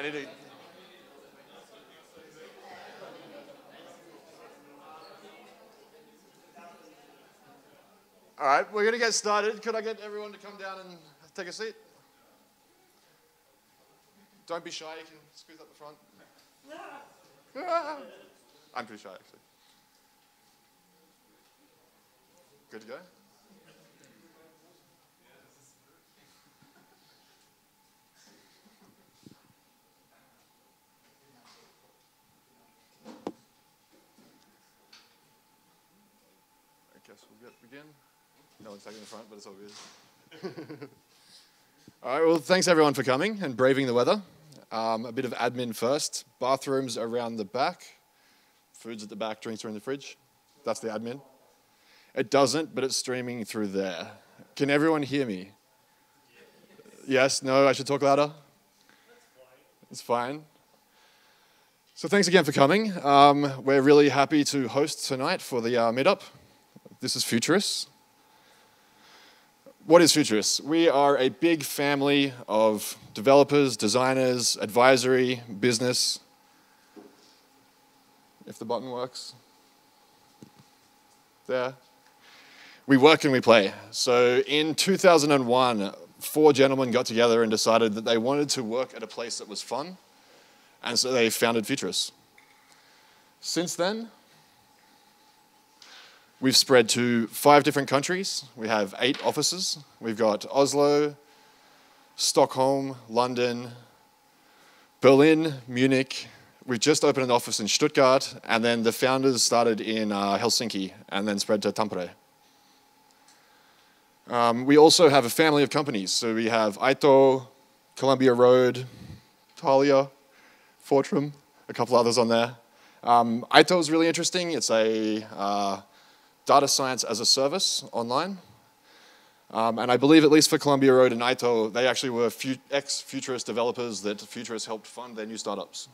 I need to. All right, we're going to get started. Could I get everyone to come down and take a seat? Don't be shy, you can squeeze up the front. Ah. I'm pretty shy, actually. Good to go? Begin. No one's taking the front, but it's all good. all right, well, thanks everyone for coming and braving the weather. Um, a bit of admin first. Bathrooms around the back. Food's at the back, drinks are in the fridge. That's the admin. It doesn't, but it's streaming through there. Can everyone hear me? Yes? No? I should talk louder? It's fine. So thanks again for coming. Um, we're really happy to host tonight for the uh, meetup. This is Futurice. What is Futurice? We are a big family of developers, designers, advisory, business. If the button works. There. We work and we play. So in 2001, four gentlemen got together and decided that they wanted to work at a place that was fun. And so they founded Futurice. Since then, we've spread to five different countries. We have eight offices. We've got Oslo, Stockholm, London, Berlin, Munich. We've just opened an office in Stuttgart, and then the founders started in uh, Helsinki and then spread to Tampere. Um, we also have a family of companies. So we have Aito, Columbia Road, Talia, Fortrum, a couple others on there. Um, Aito is really interesting. It's a uh, data science as a service online. Um, and I believe, at least for Columbia Road and Aito, they actually were ex-Futurice developers that Futurice helped fund their new startups.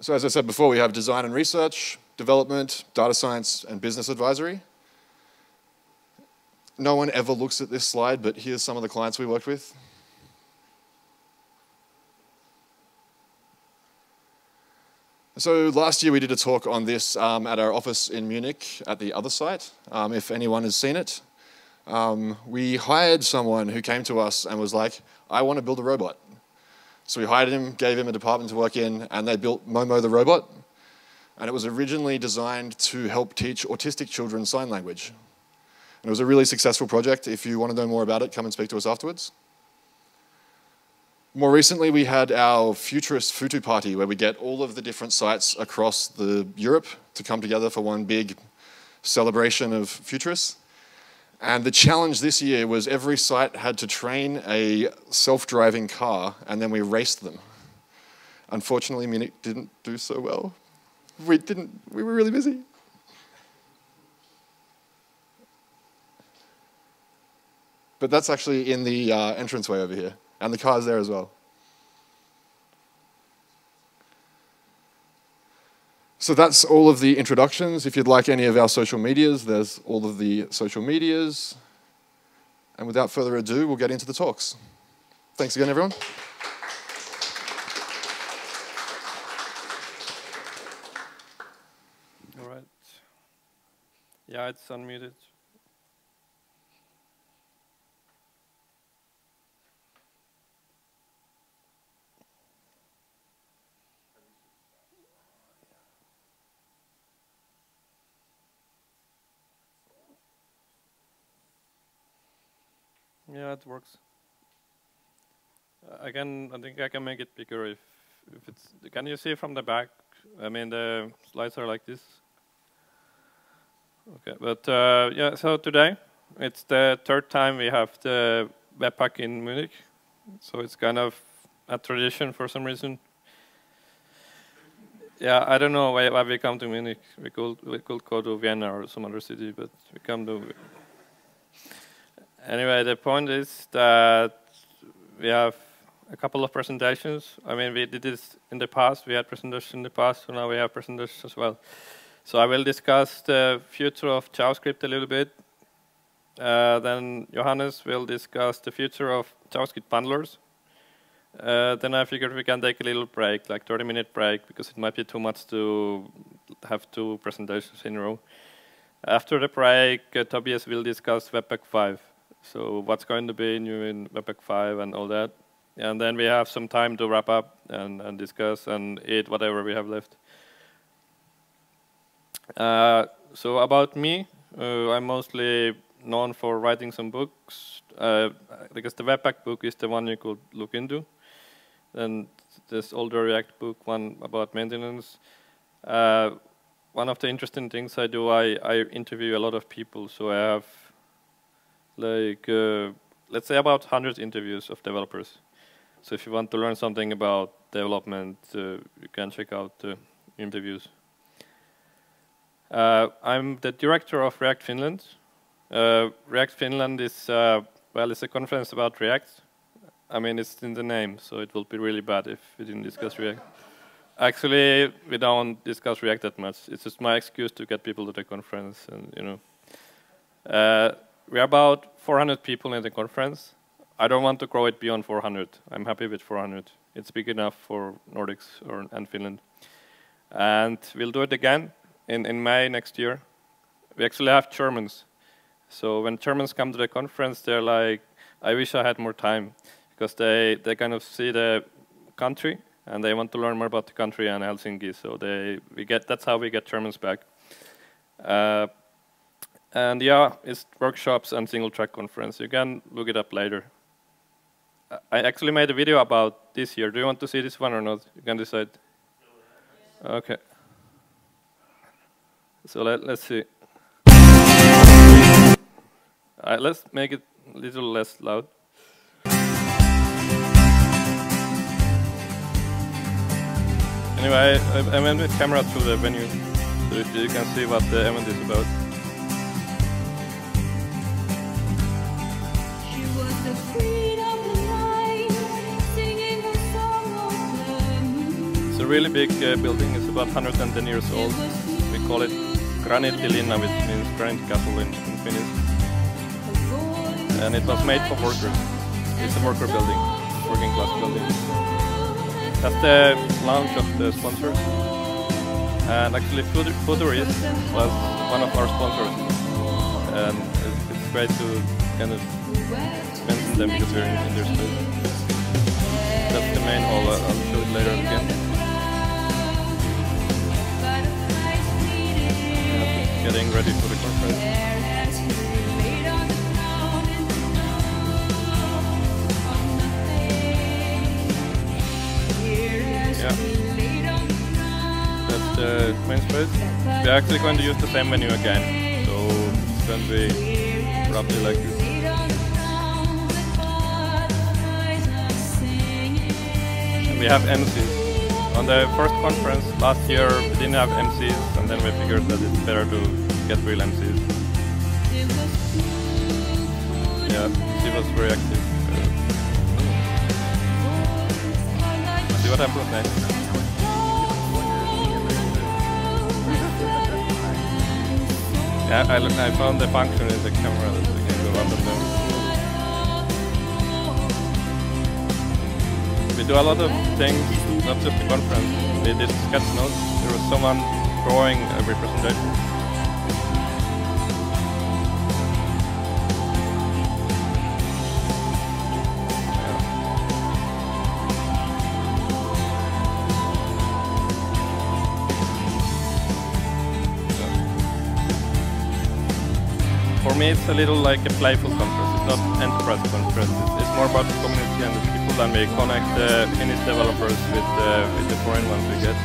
So as I said before, we have design and research, development, data science, and business advisory. No one ever looks at this slide, but here's some of the clients we worked with. So last year we did a talk on this um, at our office in Munich at the other site, um, if anyone has seen it. Um, we hired someone who came to us and was like, I want to build a robot. So we hired him, gave him a department to work in, and they built Momo the robot. And it was originally designed to help teach autistic children sign language. And it was a really successful project. If you want to know more about it, come and speak to us afterwards. More recently, we had our Futurice Futu party where we get all of the different sites across the Europe to come together for one big celebration of Futurice. And the challenge this year was every site had to train a self-driving car and then we raced them. Unfortunately, Munich didn't do so well. We didn't, we were really busy. But that's actually in the uh, entranceway over here. And the car's there as well. So that's all of the introductions. If you'd like any of our social medias, there's all of the social medias. And without further ado, we'll get into the talks. Thanks again, everyone. All right. Yeah, it's unmuted. Yeah, it works. Uh, I can. I think I can make it bigger if if it's. Can you see from the back? I mean, the slides are like this. Okay, but uh, yeah. So today, it's the third time we have the Webpack in Munich. So it's kind of a tradition for some reason. Yeah, I don't know why, why we come to Munich. We could we could go to Vienna or some other city, but we come to anyway, the point is that we have a couple of presentations. I mean, we did this in the past. We had presentations in the past, so now we have presentations as well. So I will discuss the future of JavaScript a little bit. Uh, then Johannes will discuss the future of JavaScript bundlers. Uh, then I figured we can take a little break, like 30 minute break, because it might be too much to have two presentations in a row. After the break, uh, Tobias will discuss Webpack 5. So what's going to be new in Webpack 5 and all that. And then we have some time to wrap up and, and discuss and eat whatever we have left. Uh, so about me, uh, I'm mostly known for writing some books, uh, because the Webpack book is the one you could look into. And this older React book, one about maintenance. Uh, one of the interesting things I do, I, I interview a lot of people. So I have like, uh, let's say about 100 interviews of developers. So if you want to learn something about development, uh, you can check out the interviews. Uh, I'm the director of React Finland. Uh, React Finland is, uh, well, it's a conference about React. I mean, it's in the name, so it will be really bad if we didn't discuss React. Actually, we don't discuss React that much. It's just my excuse to get people to the conference, and you know. Uh, we're about 400 people in the conference. I don't want to grow it beyond 400. I'm happy with 400. It's big enough for Nordics or, and Finland. And we'll do it again in, in May next year. We actually have Germans. So when Germans come to the conference, they're like, I wish I had more time because they, they kind of see the country and they want to learn more about the country and Helsinki. So they, we get, that's how we get Germans back. Uh, and yeah, it's workshops and single track conference. You can look it up later. I actually made a video about this year. Do you want to see this one or not? You can decide. Okay. So let, let's see. Right, let's make it a little less loud. Anyway, I, I went with camera through the venue, so you can see what the event is about. A really big uh, building, it's about 110 years old. We call it Graniittilinna, which means granite castle in, in Finnish. And it was made for workers. It's a worker building, working class building. That's the lounge of the sponsors. And actually Futurice was one of our sponsors. And it's great to kind of mention them because we're in, in their space. That's the main hall, I'll show it later again. Getting ready for the conference. The. We're actually going to use the same menu again, so it's going to be roughly like this. And we have MCs. On the first conference last year, we didn't have MCs, and then we figured that it's better to get real MCs. Yeah, she was very active. Uh, see what happens next. Yeah, I, I found the function in the camera that we can go and down. We do a lot of things not just a conference. We did sketch notes. There was someone drawing a representation. For me, it's a little like a playful conference. It's not enterprise conference. It's, it's more about community and we connect the Finnish developers with, uh, with the foreign ones we get.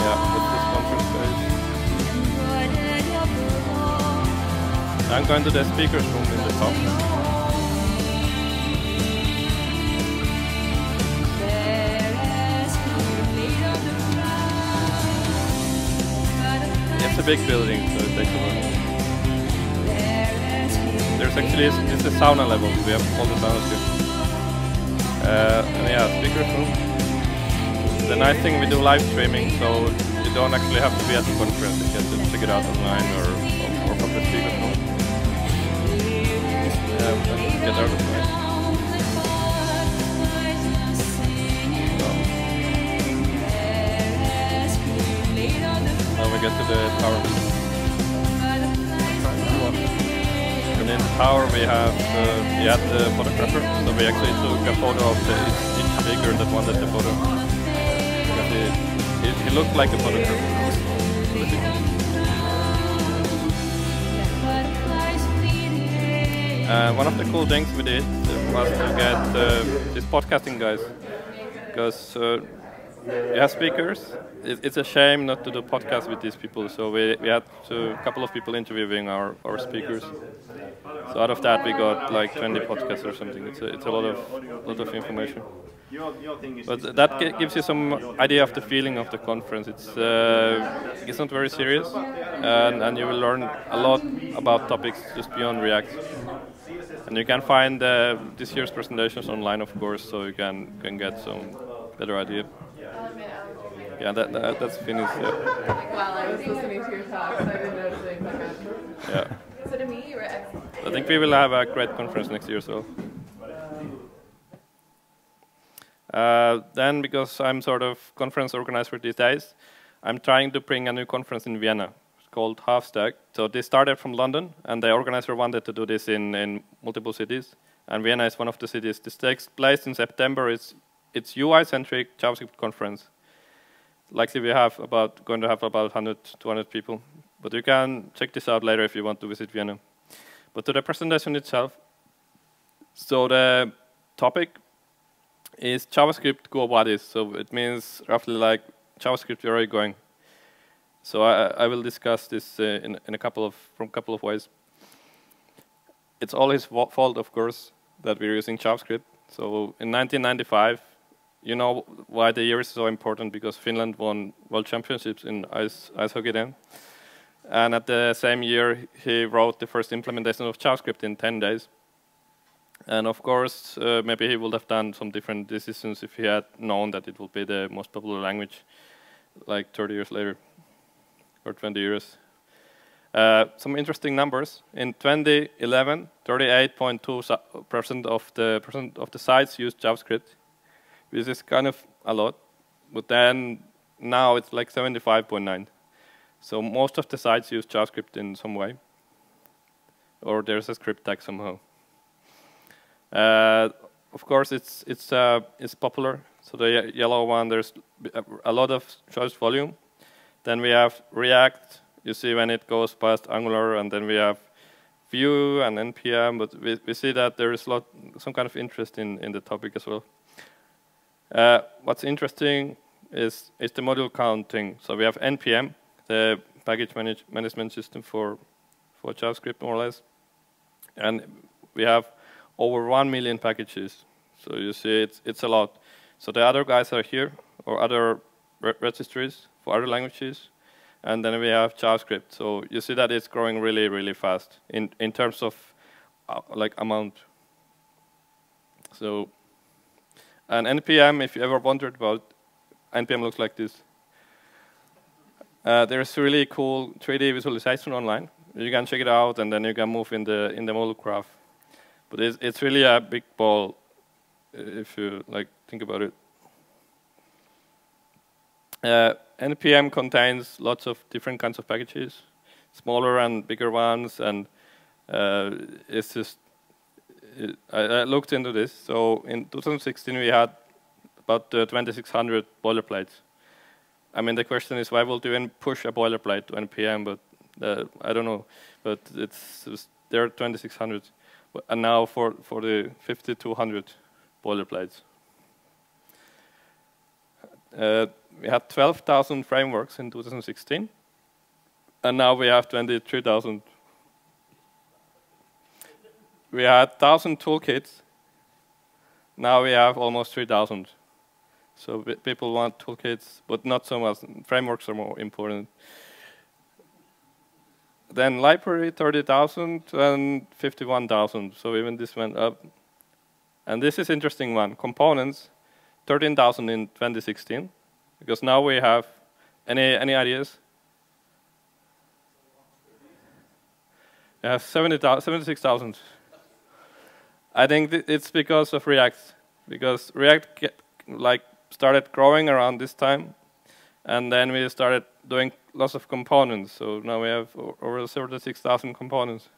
Yeah. I'm going to the speakers room big building, so it takes a while. There's actually it's a sauna level. We have all the saunas here. Uh, and yeah, speaker room. The nice thing we do live streaming, so you don't actually have to be at the conference. You can just check it out online or, or, or from the speaker notes. Yeah, get out of to the tower. And in the tower we have uh, we had the photographer, so we actually took a photo of the, each, speaker that wanted the photo. Because he, he, he looked like a photographer. Uh, one of the cool things we did was to get uh, these podcasting guys, because uh, we have speakers. It, it's a shame not to do podcast with these people, so we, we had a couple of people interviewing our, our speakers. So out of that, we got like 20 podcasts or something. It's a, it's a lot of lot of information. But that gives you some idea of the feeling of the conference. It's uh, it's not very serious, and, and you will learn a lot about topics just beyond React. And you can find uh, this year's presentations online, of course, so you can can get some better idea. Yeah, that, that that's finished. Yeah. While I was listening to your talks, I didn't like yeah. So to me, you were excellent. I think we will have a great conference next year, so. Uh, then, because I'm sort of conference organizer these days, I'm trying to bring a new conference in Vienna. It's called Halfstack. So they started from London, and the organizer wanted to do this in, in multiple cities. And Vienna is one of the cities. This takes place in September. It's it's UI-centric JavaScript conference. Likely we have about going to have about 100, 200 people. But you can check this out later if you want to visit Vienna. But to the presentation itself, so the topic is JavaScript Quo Vadis. So it means roughly like JavaScript, where are you going? So I, I will discuss this uh, in, in a couple of from a couple of ways. It's all his fault, of course, that we're using JavaScript. So in 1995, you know why the year is so important because Finland won world championships in ice ice hockey then. And at the same year, he wrote the first implementation of JavaScript in 10 days. And of course, uh, maybe he would have done some different decisions if he had known that it would be the most popular language like 30 years later or 20 years. Uh, some interesting numbers. In 2011, 38.2% of the percent of the sites used JavaScript, which is kind of a lot. But then now it's like 75.9. So most of the sites use JavaScript in some way, or there's a script tag somehow. Uh, of course, it's it's uh, it's popular. So the yellow one, there's a lot of choice volume. Then we have React. You see when it goes past Angular, and then we have Vue and npm. But we, we see that there is lot some kind of interest in in the topic as well. Uh, what's interesting is is the module counting. So we have npm, the package manage management system for for JavaScript more or less, and we have over one million packages. So you see, it's it's a lot. So the other guys are here, or other re- registries for other languages, and then we have JavaScript. So you see that it's growing really, really fast in in terms of uh, like amount. So, and npm, if you ever wondered about, npm looks like this. Uh, there's really cool 3D visualization online. You can check it out, and then you can move in the in the model graph. But it's it's really a big ball uh, if you like think about it. Uh, npm contains lots of different kinds of packages, smaller and bigger ones, and uh, it's just. I, I looked into this. So in 2016 we had about uh, 2,600 boilerplates. I mean, the question is why would you even push a boilerplate to npm? But uh, I don't know. But it's, it's there are 2,600, and now for for the 5,200 boilerplates. Uh, we had 12,000 frameworks in 2016, and now we have 23,000. We had 1,000 toolkits. Now we have almost 3,000. So people want toolkits, but not so much. Frameworks are more important. Then library 30,000 and 51,000. So even this went up. And this is interesting one. Components 13,000 in 2016, because now we have Any any ideas? Yeah, 70, 76,000. I think it's because of React, because React get, like started growing around this time, and then we started doing lots of components. So now we have over 36,000 components,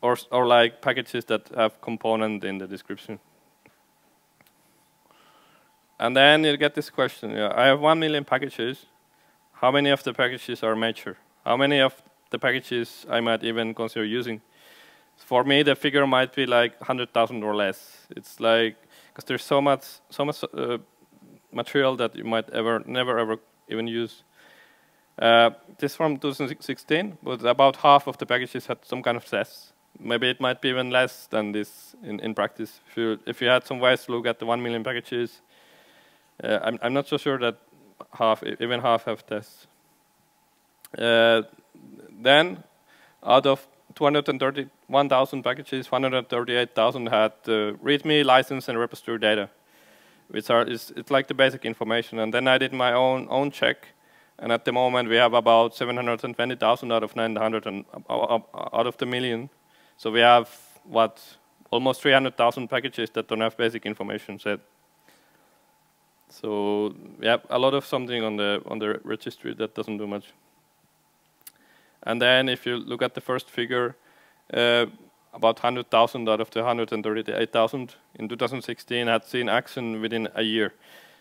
or or like packages that have component in the description. And then you get this question, yeah, I have one million packages. How many of the packages are mature? How many of the packages I might even consider using? For me, the figure might be like 100,000 or less. It's like, because there's so much, so much uh, material that you might ever, never ever even use. Uh, this from 2016, but about half of the packages had some kind of tests. Maybe it might be even less than this in, in practice. If you, if you had some ways to look at the 1 million packages, uh, I'm, I'm not so sure that half, even half have tests. Uh, then, out of 231,000 packages, 138,000 had uh, README, license, and repository data, which are it's, it's like the basic information. And then I did my own own check, and at the moment we have about 720,000 out of 900 and uh, out of the million. So we have what almost 300,000 packages that don't have basic information set. So yeah, a lot of something on the on the registry that doesn't do much. And then if you look at the first figure, Eh, about 100,000 out of the 138,000 in 2016 had seen action within a year.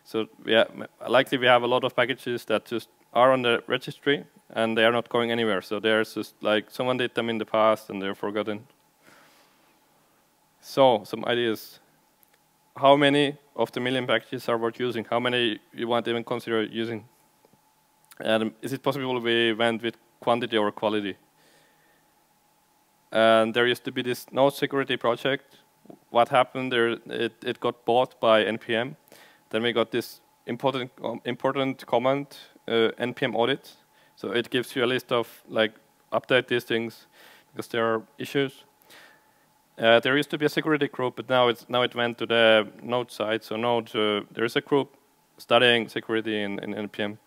So we likely we have a lot of packages that just are on the registry and they are not going anywhere. So there's just like someone did them in the past and they're forgotten. So some ideas how many of the million packages are worth using? How many you want even consider using? And is it possible we went with quantity or quality? And there used to be this node security project. What happened there? It, it got bought by NPM. Then we got this important um, important command, uh, npm audit. So it gives you a list of like update these things because there are issues. Uh, there used to be a security group, but now it's now it went to the Node side. So Node, uh, there is a group studying security in, in NPM.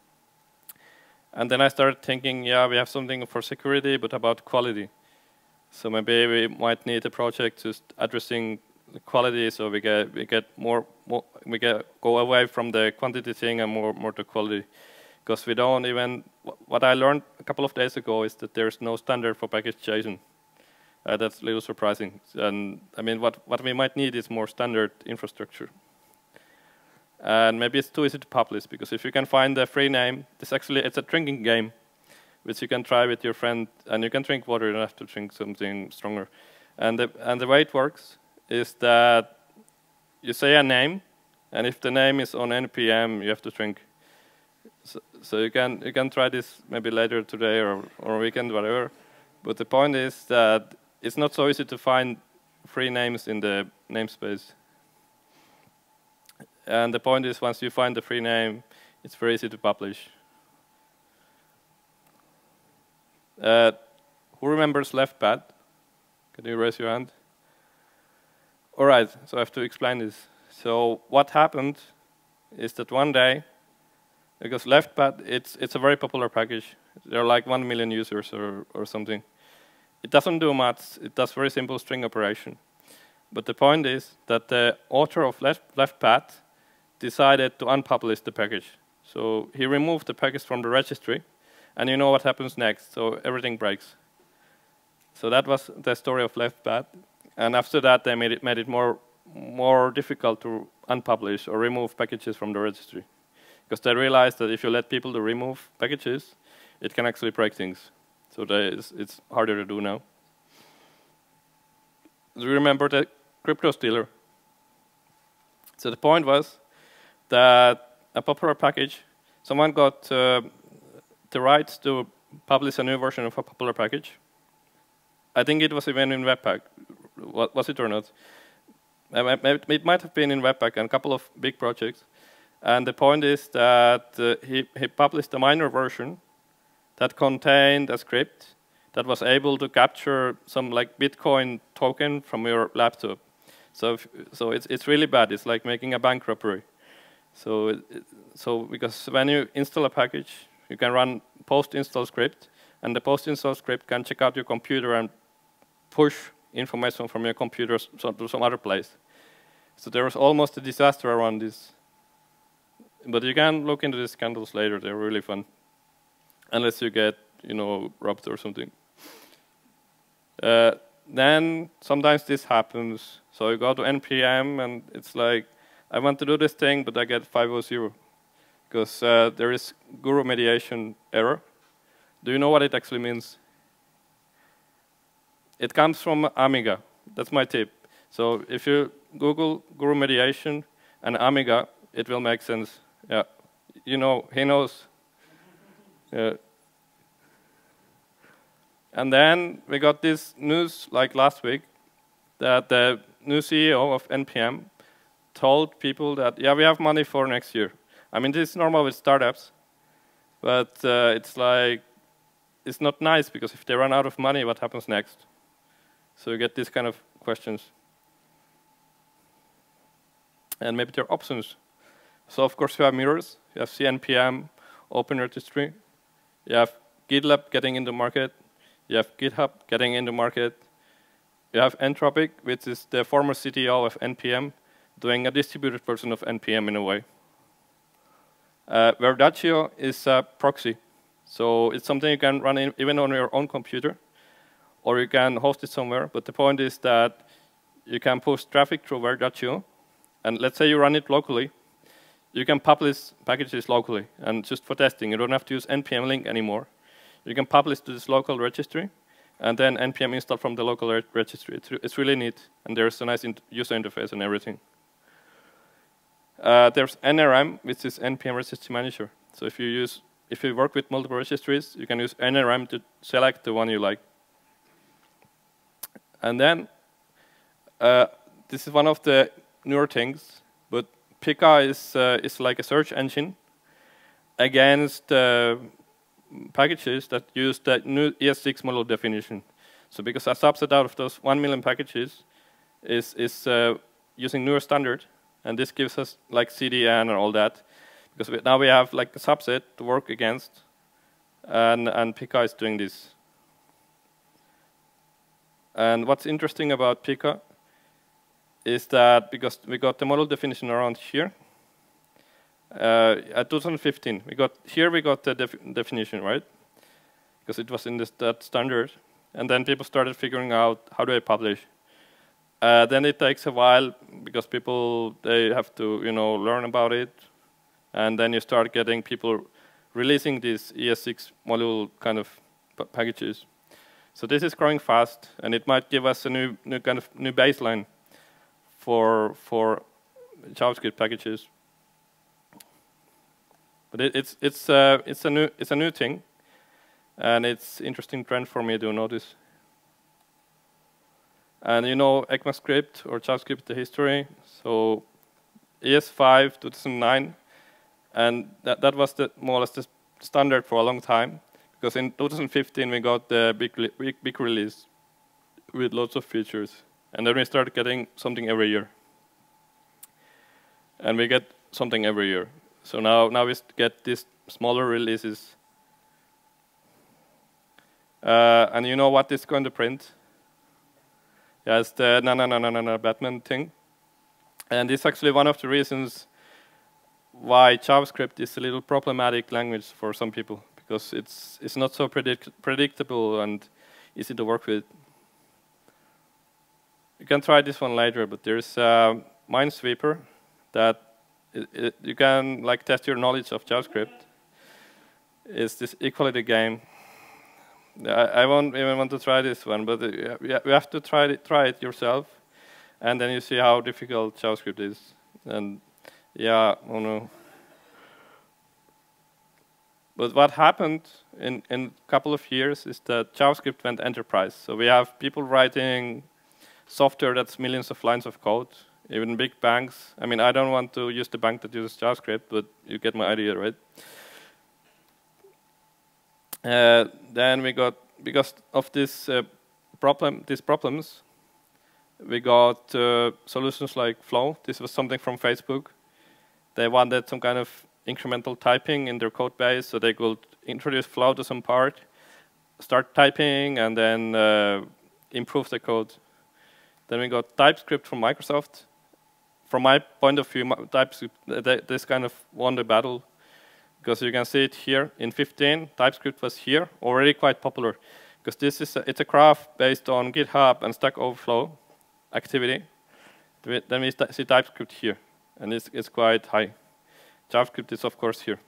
And then I started thinking, yeah, we have something for security, but about quality. So maybe we might need a project just addressing quality, so we get we get more, more we get go away from the quantity thing and more more to quality, because we don't even. What I learned a couple of days ago is that there's no standard for package JSON. Uh, that's a little surprising. And I mean, what, what we might need is more standard infrastructure. And maybe it's too easy to publish, because if you can find a free name, this actually it's a drinking game, which you can try with your friend, and you can drink water, you don't have to drink something stronger. And the, and the way it works is that you say a name, and if the name is on NPM, you have to drink. So, so you can you can try this maybe later today or or weekend, whatever. But the point is that it's not so easy to find free names in the namespace. And the point is, once you find the free name, it's very easy to publish. Uh, who remembers leftpad? Can you raise your hand? All right, so I have to explain this. So what happened is that one day, because leftpad, it's, it's a very popular package. There are like one million users or, or something. It doesn't do much. It does very simple string operation. But the point is that the author of left, leftpad decided to unpublish the package. So he removed the package from the registry, and you know what happens next. So everything breaks. So that was the story of Left leftpad. And after that, they made it, made it more, more difficult to unpublish or remove packages from the registry. Because they realized that if you let people to remove packages, it can actually break things. So it's, it's harder to do now. Do you remember the crypto stealer? So the point was that a popular package, someone got uh, the rights to publish a new version of a popular package. I think it was even in Webpack. Was it or not? It might have been in Webpack and a couple of big projects. And the point is that uh, he, he published a minor version that contained a script that was able to capture some like Bitcoin token from your laptop. So, if, so it's, it's really bad. It's like making a bank robbery. So, it, so because when you install a package, you can run post-install script, and the post-install script can check out your computer and push information from your computer to some other place. So there was almost a disaster around this. But you can look into these scandals later. They're really fun, unless you get you know robbed or something. Uh, then sometimes this happens. So you go to npm and it's like, I want to do this thing, but I get 500 because uh, there is guru mediation error. Do you know what it actually means? It comes from Amiga. That's my tip. So if you Google guru mediation and Amiga, it will make sense. Yeah, you know, he knows. Yeah. And then we got this news like last week that the new CEO of NPM told people that, yeah, we have money for next year. I mean, this is normal with startups, but uh, it's like, it's not nice because if they run out of money, what happens next? So you get these kind of questions. And maybe there are options. So of course you have mirrors, you have CNPM, Open Registry, you have GitLab getting in the market, you have GitHub getting in the market. You have Entropic, which is the former CTO of NPM, doing a distributed version of NPM in a way. Uh, Verdaccio is a proxy. So it's something you can run in, even on your own computer, or you can host it somewhere. But the point is that you can push traffic through Verdaccio, and let's say you run it locally, you can publish packages locally, and just for testing, you don't have to use npm link anymore. You can publish to this local registry, and then npm install from the local re registry. It's, re it's, really neat, and there's a nice user interface and everything. Uh, there's NRM, which is npm registry manager. So if you use, if you work with multiple registries, you can use NRM to select the one you like. And then uh, this is one of the newer things, but Pika is uh, is like a search engine against uh, packages that use the new ES6 module definition. So because a subset out of those 1 million packages is, is uh, using newer standard, and this gives us like CDN and all that, because we, now we have like a subset to work against, and, and Pika is doing this. And what's interesting about Pika is that because we got the module definition around here, uh, at 2015, we got here we got the def definition right because it was in this, that standard, and then people started figuring out how do I publish. Uh, then it takes a while because people they have to you know learn about it, and then you start getting people releasing these ES6 module kind of packages. So this is growing fast, and it might give us a new new kind of new baseline for for JavaScript packages. But it, it's it's uh, it's a new it's a new thing, and it's interesting trend for me to notice. And you know ECMAScript or JavaScript the history. So ES5 2009, and that that was the more or less the standard for a long time. Because in 2015 we got the big big, big release with lots of features, and then we started getting something every year. And we get something every year. So now, now we get these smaller releases. Uh, and you know what is going to print? Yeah, it's the na na na na na na Batman thing. And it's actually one of the reasons why JavaScript is a little problematic language for some people because it's it's not so predict predictable and easy to work with. You can try this one later, but there's a Minesweeper that it, it, you can like test your knowledge of JavaScript. It's this equality game. I, I won't even want to try this one, but uh, you have to try it, try it yourself, and then you see how difficult JavaScript is. And yeah, oh no. But what happened in, in a couple of years is that JavaScript went enterprise. So we have people writing software that's millions of lines of code, even big banks. I mean, I don't want to use the bank that uses JavaScript, but you get my idea, right? Uh, then we got, because of this uh, problem, these problems, we got uh, solutions like Flow. This was something from Facebook. they wanted some kind of incremental typing in their code base, so they could introduce flow to some part, start typing, and then uh, improve the code. Then we got TypeScript from Microsoft. From my point of view, TypeScript, this kind of won the battle because you can see it here in 15. TypeScript was here, already quite popular, because this is a, it's a graph based on GitHub and Stack Overflow activity. Then we see TypeScript here, and it's, it's quite high. JavaScript is of course here.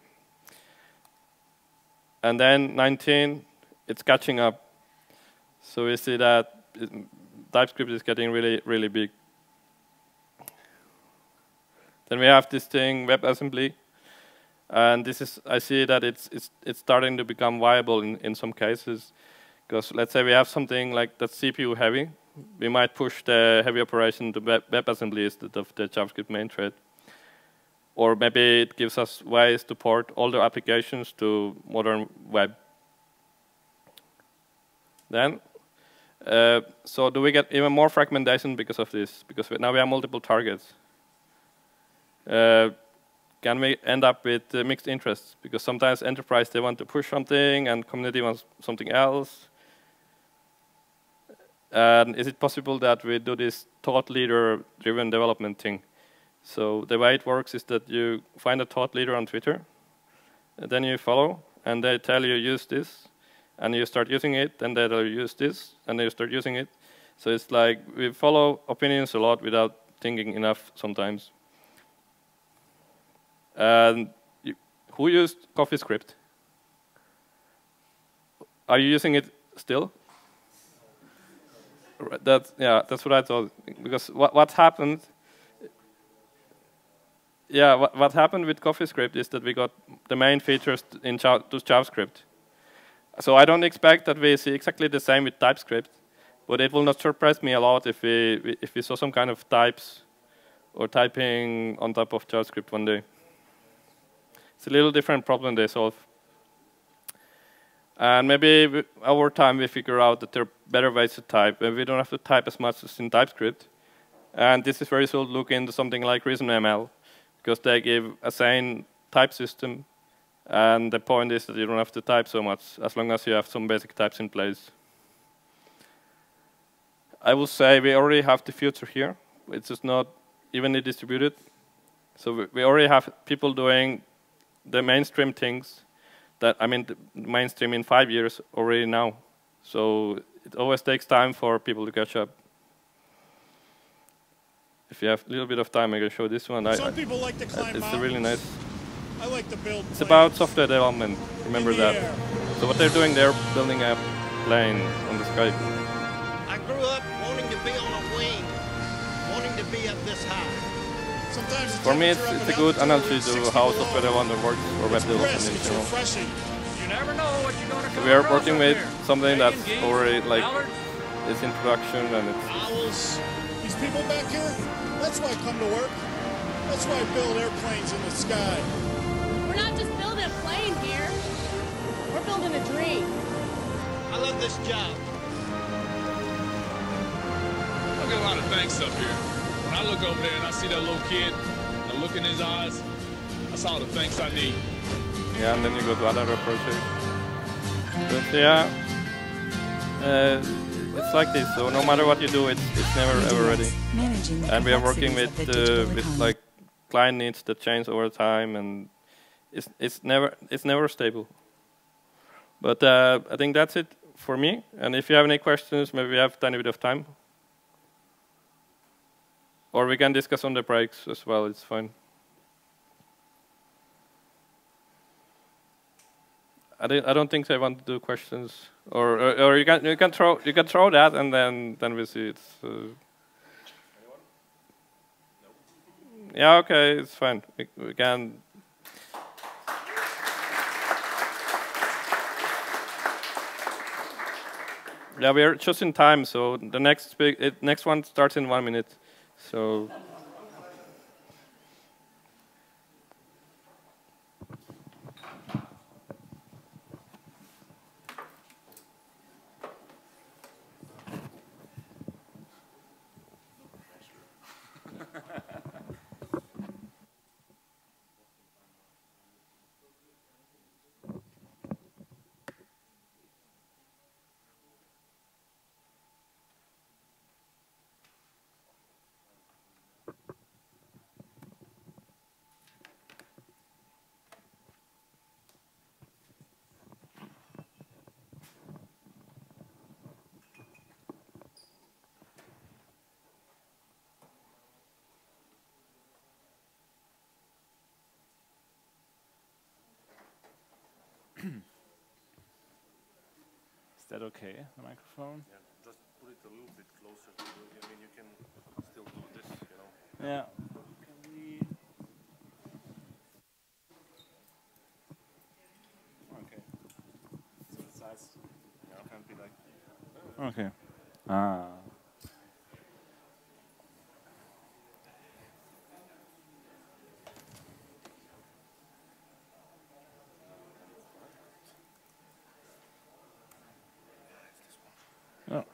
And then 19, it's catching up. So we see that TypeScript is getting really, really big. Then we have this thing, WebAssembly. And this is, I see that it's, it's, it's starting to become viable in, in some cases. Because let's say we have something like that's CPU heavy, we might push the heavy operation to web, WebAssembly instead of the JavaScript main thread. Or maybe it gives us ways to port older applications to modern web. Then, uh, so do we get even more fragmentation because of this? Because now we have multiple targets. Uh, can we end up with uh, mixed interests? Because sometimes enterprise, they want to push something, and community wants something else. And is it possible that we do this thought leader-driven development thing? So the way it works is that you find a thought leader on Twitter, then you follow, and they tell you use this, and you start using it, and they tell you use this, and you start using it. So it's like we follow opinions a lot without thinking enough sometimes. And you, who used CoffeeScript? Are you using it still? That yeah, that's what I thought. Because what what happened? Yeah, what what happened with CoffeeScript is that we got the main features in JavaScript. So I don't expect that we see exactly the same with TypeScript, but it will not surprise me a lot if we if we saw some kind of types or typing on top of JavaScript one day. It's a little different problem they solve. And maybe over time we figure out that there are better ways to type, and we don't have to type as much as in TypeScript. And this is where you should look into something like ReasonML, because they give a sane type system, and the point is that you don't have to type so much, as long as you have some basic types in place. I will say we already have the future here. It's just not evenly distributed. So we already have people doing the mainstream things that, I mean, mainstream in five years already now. So it always takes time for people to catch up. If you have a little bit of time, I can show this one. Some I, people like to climb It's mountains. really nice. I like to build It's about software development, remember that. air. So what they're doing, they're building a plane on the sky. For me, it's, it's a good in analogy to how software below. development works or web It's development in it's general. You know what you're going to come We are working with something that's Bacon, geese, already like mallards. it's in production and it's These people back here, that's why I come to work. That's why I build airplanes in the sky. We're not just building a plane here. We're building a dream. I love this job. I got a lot of thanks up here. When I look over there and I see that little kid, and I look in his eyes, that's all the thanks I need. yeah, and then you go to other projects. But yeah, uh, it's like this. So no matter what you do, it's it's never ever ready. And we are working with the uh, with like client needs that change over time, and it's it's never it's never stable. But uh, I think that's it for me. And if you have any questions, maybe we have a tiny bit of time. Or we can discuss on the breaks as well, it's fine. I don't, I don't think they want to do questions, or, or or you can you can throw you can throw that and then then we see it's. Uh, yeah, okay, it's fine. We, we can. Yeah, we are just in time, so the next speak, it, next one starts in one minute. So. That okay, the microphone? Yeah, just put it a little bit closer to you. I mean, you can still do this, you know. Yeah. Okay. So the size yeah, can't be like. Okay. Ah. Oh.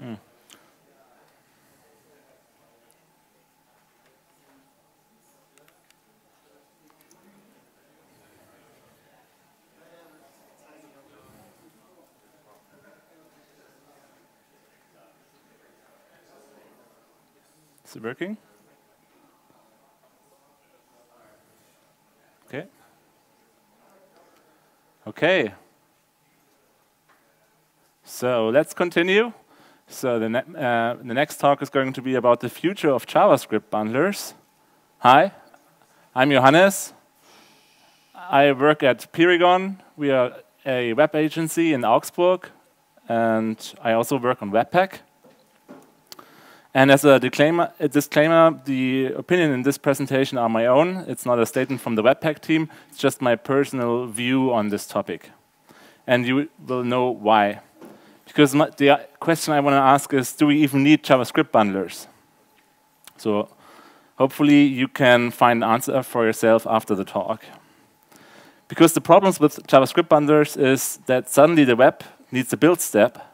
Mm. Is it working? Okay. Okay. So let's continue. So the, ne uh, the next talk is going to be about the future of JavaScript bundlers. Hi, I'm Johannes. I work at Peerigon. We are a web agency in Augsburg, and I also work on Webpack. And as a disclaimer, a disclaimer, the opinion in this presentation are my own. It's not a statement from the Webpack team. It's just my personal view on this topic. And you will know why. Because my, the question I want to ask is, do we even need JavaScript bundlers? So hopefully you can find an answer for yourself after the talk. Because the problems with JavaScript bundlers is that suddenly the web needs a build step.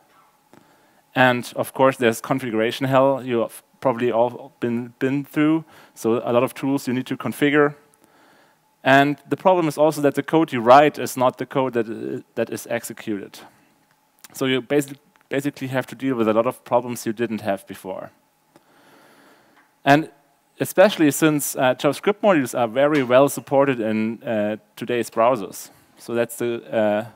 And of course, there's configuration hell you have probably all been, been through. So a lot of tools you need to configure. And the problem is also that the code you write is not the code that, that is executed. So you basic, basically have to deal with a lot of problems you didn't have before. And especially since uh, JavaScript modules are very well supported in uh, today's browsers. So that's the, uh,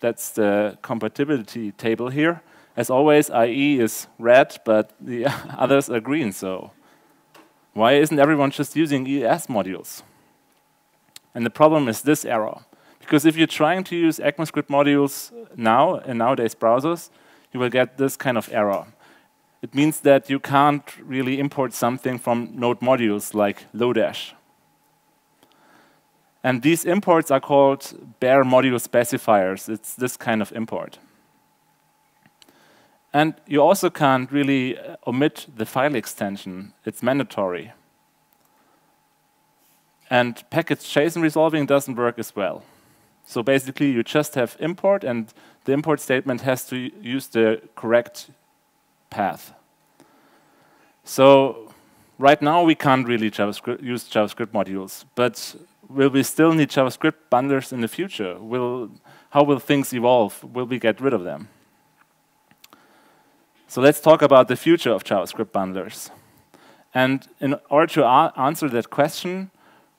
that's the compatibility table here. As always, IE is red, but the others are green. So why isn't everyone just using ES modules? And the problem is this error. Because if you're trying to use ECMAScript modules now in nowadays browsers, you will get this kind of error. It means that you can't really import something from Node modules like Lodash. And these imports are called bare module specifiers. It's this kind of import. And you also can't really uh, omit the file extension. It's mandatory. And package JSON resolving doesn't work as well. So basically, you just have import, and the import statement has to use the correct path. So right now, we can't really JavaScript, use JavaScript modules. But will we still need JavaScript bundlers in the future? Will, how will things evolve? Will we get rid of them? So let's talk about the future of JavaScript bundlers. And in order to answer that question,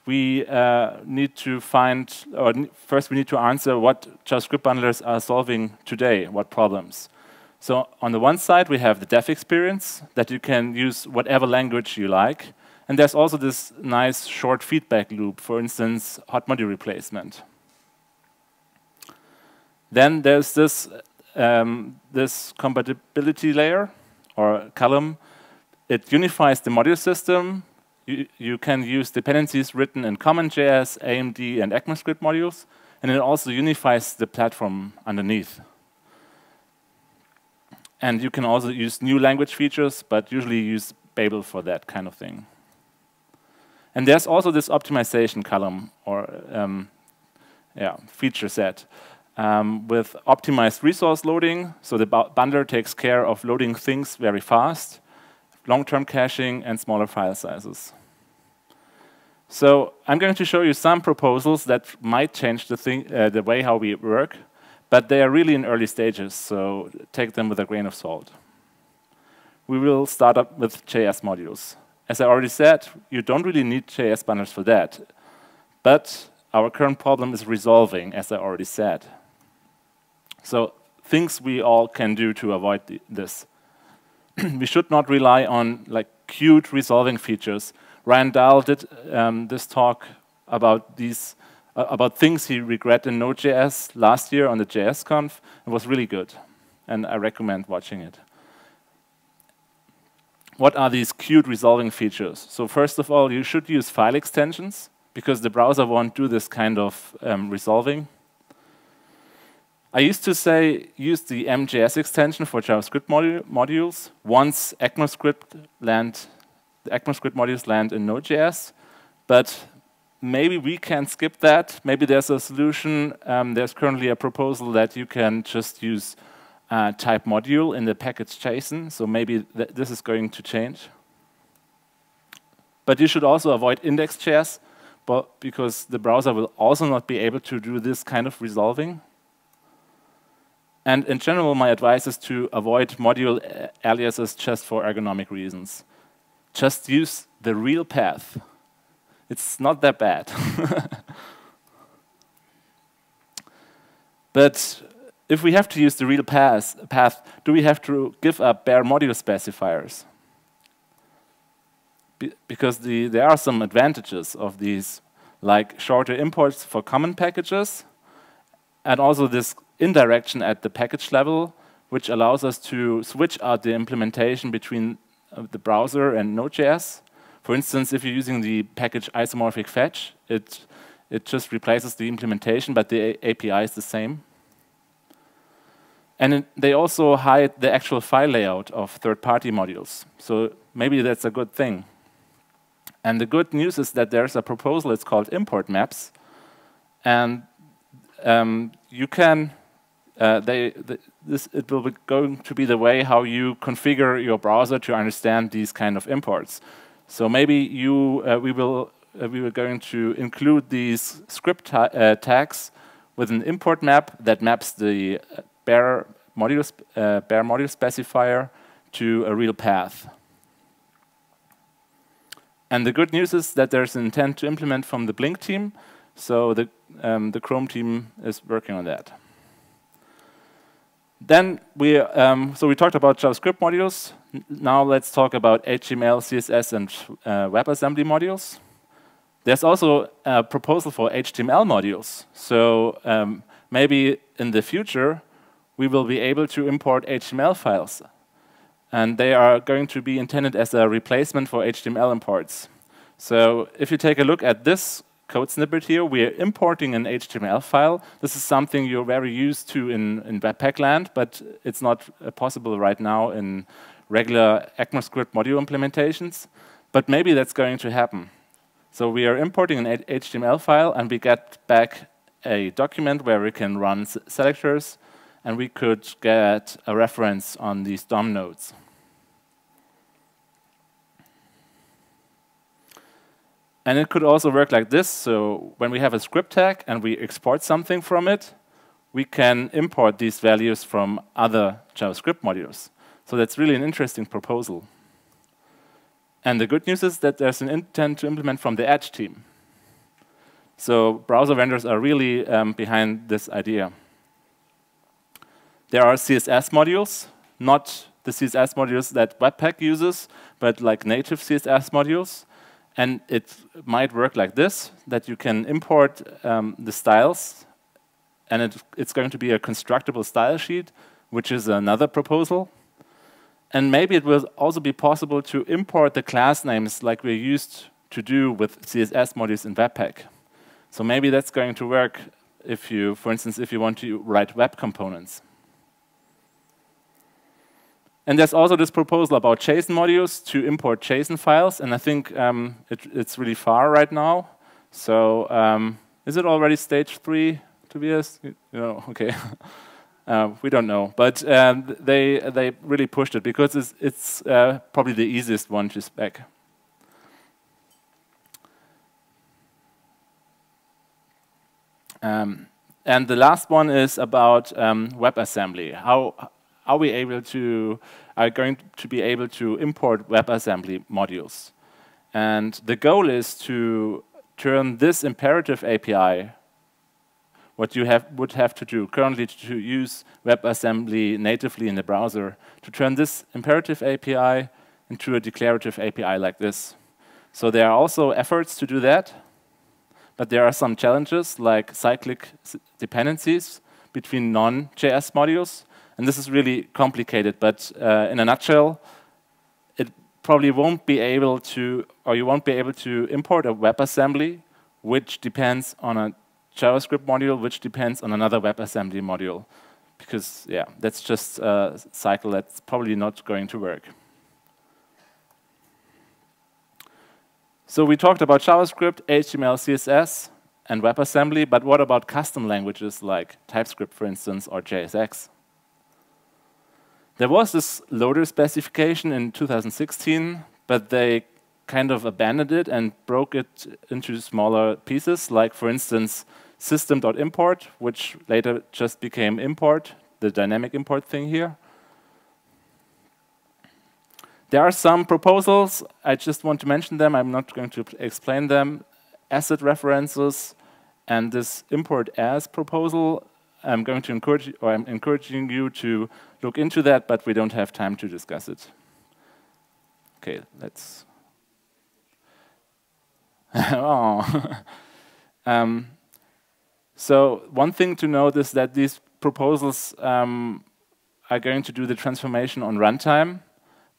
we uh, need to find, or first we need to answer what JavaScript bundlers are solving today, what problems. So on the one side, we have the dev experience, that you can use whatever language you like. And there's also this nice short feedback loop, for instance, hot module replacement. Then there's this, um, this compatibility layer, or column. It unifies the module system you, you can use dependencies written in CommonJS, AMD, and ECMAScript modules, and it also unifies the platform underneath. And you can also use new language features, but usually use Babel for that kind of thing. And there's also this optimization column, or um, yeah, feature set, um, with optimized resource loading. So the bundler takes care of loading things very fast, long-term caching, and smaller file sizes. So I'm going to show you some proposals that might change the, thing, uh, the way how we work, but they are really in early stages, so take them with a grain of salt. We will start up with JS modules. As I already said, you don't really need JS bundlers for that, but our current problem is resolving, as I already said. So things we all can do to avoid this. we should not rely on like cute resolving features. Ryan Dahl did um, this talk about these uh, about things he regret in Node.js last year on the JSConf. It was really good, and I recommend watching it. What are these cute resolving features? So first of all, you should use file extensions because the browser won't do this kind of um, resolving. I used to say use the MJS extension for JavaScript modu modules once ECMAScript land, the ECMAScript modules land in Node.js, but maybe we can skip that. Maybe there's a solution. Um, there's currently a proposal that you can just use uh, type module in the package JSON, so maybe th this is going to change. But you should also avoid index.js, because the browser will also not be able to do this kind of resolving. And in general, my advice is to avoid module aliases just for ergonomic reasons. Just use the real path. It's not that bad. but if we have to use the real path, path, do we have to give up bare module specifiers? Be because the, there are some advantages of these, like shorter imports for common packages, and also this indirection at the package level, which allows us to switch out the implementation between uh, the browser and Node.js. For instance, if you're using the package isomorphic fetch, it, it just replaces the implementation, but the A API is the same. And it, they also hide the actual file layout of third-party modules. So maybe that's a good thing. And the good news is that there's a proposal, it's called import maps. And um, you can, uh, they, the, this, it will be going to be the way how you configure your browser to understand these kind of imports. So maybe you, uh, we will, uh, we were going to include these script ta uh, tags with an import map that maps the bare module, uh, bare module specifier to a real path. And the good news is that there's an intent to implement from the Blink team, so the, um, the Chrome team is working on that. Then we, um, so we talked about JavaScript modules. Now let's talk about HTML, CSS, and uh, WebAssembly modules. There's also a proposal for HTML modules. So um, maybe in the future, we will be able to import HTML files. And they are going to be intended as a replacement for HTML imports. So if you take a look at this code snippet here, we are importing an HTML file. This is something you're very used to in, in Webpack land, but it's not uh, possible right now in regular ECMAScript module implementations. But maybe that's going to happen. So we are importing an HTML file, and we get back a document where we can run selectors, and we could get a reference on these DOM nodes. And it could also work like this. So when we have a script tag and we export something from it, we can import these values from other JavaScript modules. So that's really an interesting proposal. And the good news is that there's an intent to implement from the Edge team. So browser vendors are really um, behind this idea. There are CSS modules, not the CSS modules that Webpack uses, but like native CSS modules. And it might work like this, that you can import um, the styles, and it, it's going to be a constructible style sheet, which is another proposal. And maybe it will also be possible to import the class names like we're used to do with CSS modules in Webpack. So maybe that's going to work if you, for instance, if you want to write web components. And there's also this proposal about JSON modules to import JSON files, and I think um, it, it's really far right now. So um, is it already stage three, Tobias? You know, okay. uh, we don't know, but um, they they really pushed it because it's, it's uh, probably the easiest one to spec. Um, and the last one is about um, WebAssembly. How are we able to are going to be able to import WebAssembly modules? And the goal is to turn this imperative API, what you have, would have to do currently to use WebAssembly natively in the browser to turn this imperative API into a declarative API like this. So there are also efforts to do that, but there are some challenges like cyclic dependencies between non-JS modules, and this is really complicated, but uh, in a nutshell, it probably won't be able to, or you won't be able to import a WebAssembly which depends on a JavaScript module, which depends on another WebAssembly module. Because, yeah, that's just a cycle that's probably not going to work. So we talked about JavaScript, HTML, CSS, and WebAssembly, but what about custom languages like TypeScript, for instance, or JSX? There was this loader specification in 2016, but they kind of abandoned it and broke it into smaller pieces, like, for instance, system.import, which later just became import, the dynamic import thing here. There are some proposals. I just want to mention them. I'm not going to explain them. Asset references and this import as proposal. I'm going to encourage, or I'm encouraging you to look into that, but we don't have time to discuss it. Okay, let's. oh. um, so one thing to note is that these proposals um, are going to do the transformation on runtime.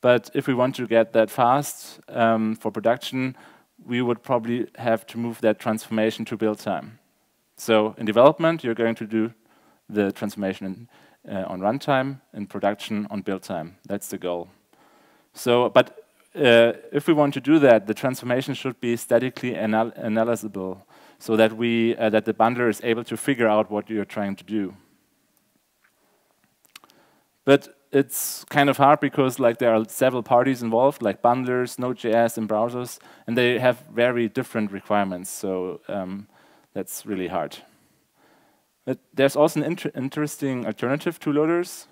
But if we want to get that fast um, for production, we would probably have to move that transformation to build time. So in development, you're going to do the transformation in, uh, on runtime, in production on build time. That's the goal. So, but uh, if we want to do that, the transformation should be statically anal analyzable so that we uh, that the bundler is able to figure out what you're trying to do. But it's kind of hard because like there are several parties involved, like bundlers, Node.js, and browsers, and they have very different requirements. So um, that's really hard. There's also an inter interesting alternative to loaders.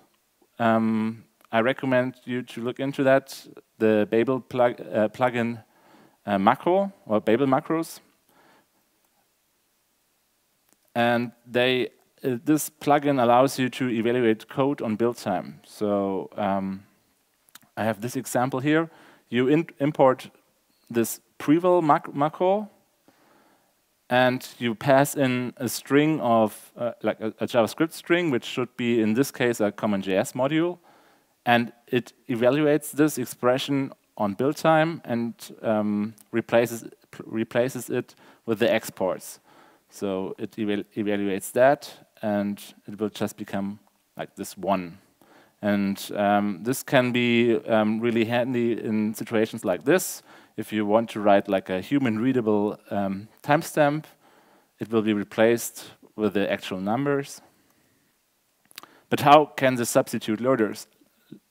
Um, I recommend you to look into that, the Babel plug, uh, plugin uh, macro, or Babel macros. And they, uh, this plugin allows you to evaluate code on build time. So um, I have this example here. You import this preval mac macro, and you pass in a string of, uh, like a, a, JavaScript string, which should be, in this case, a CommonJS module, and it evaluates this expression on build time and um, replaces, replaces it with the exports. So it eval evaluates that, and it will just become like this one. And um, this can be um, really handy in situations like this. If you want to write like a human-readable um, timestamp, it will be replaced with the actual numbers. But how can this substitute loaders?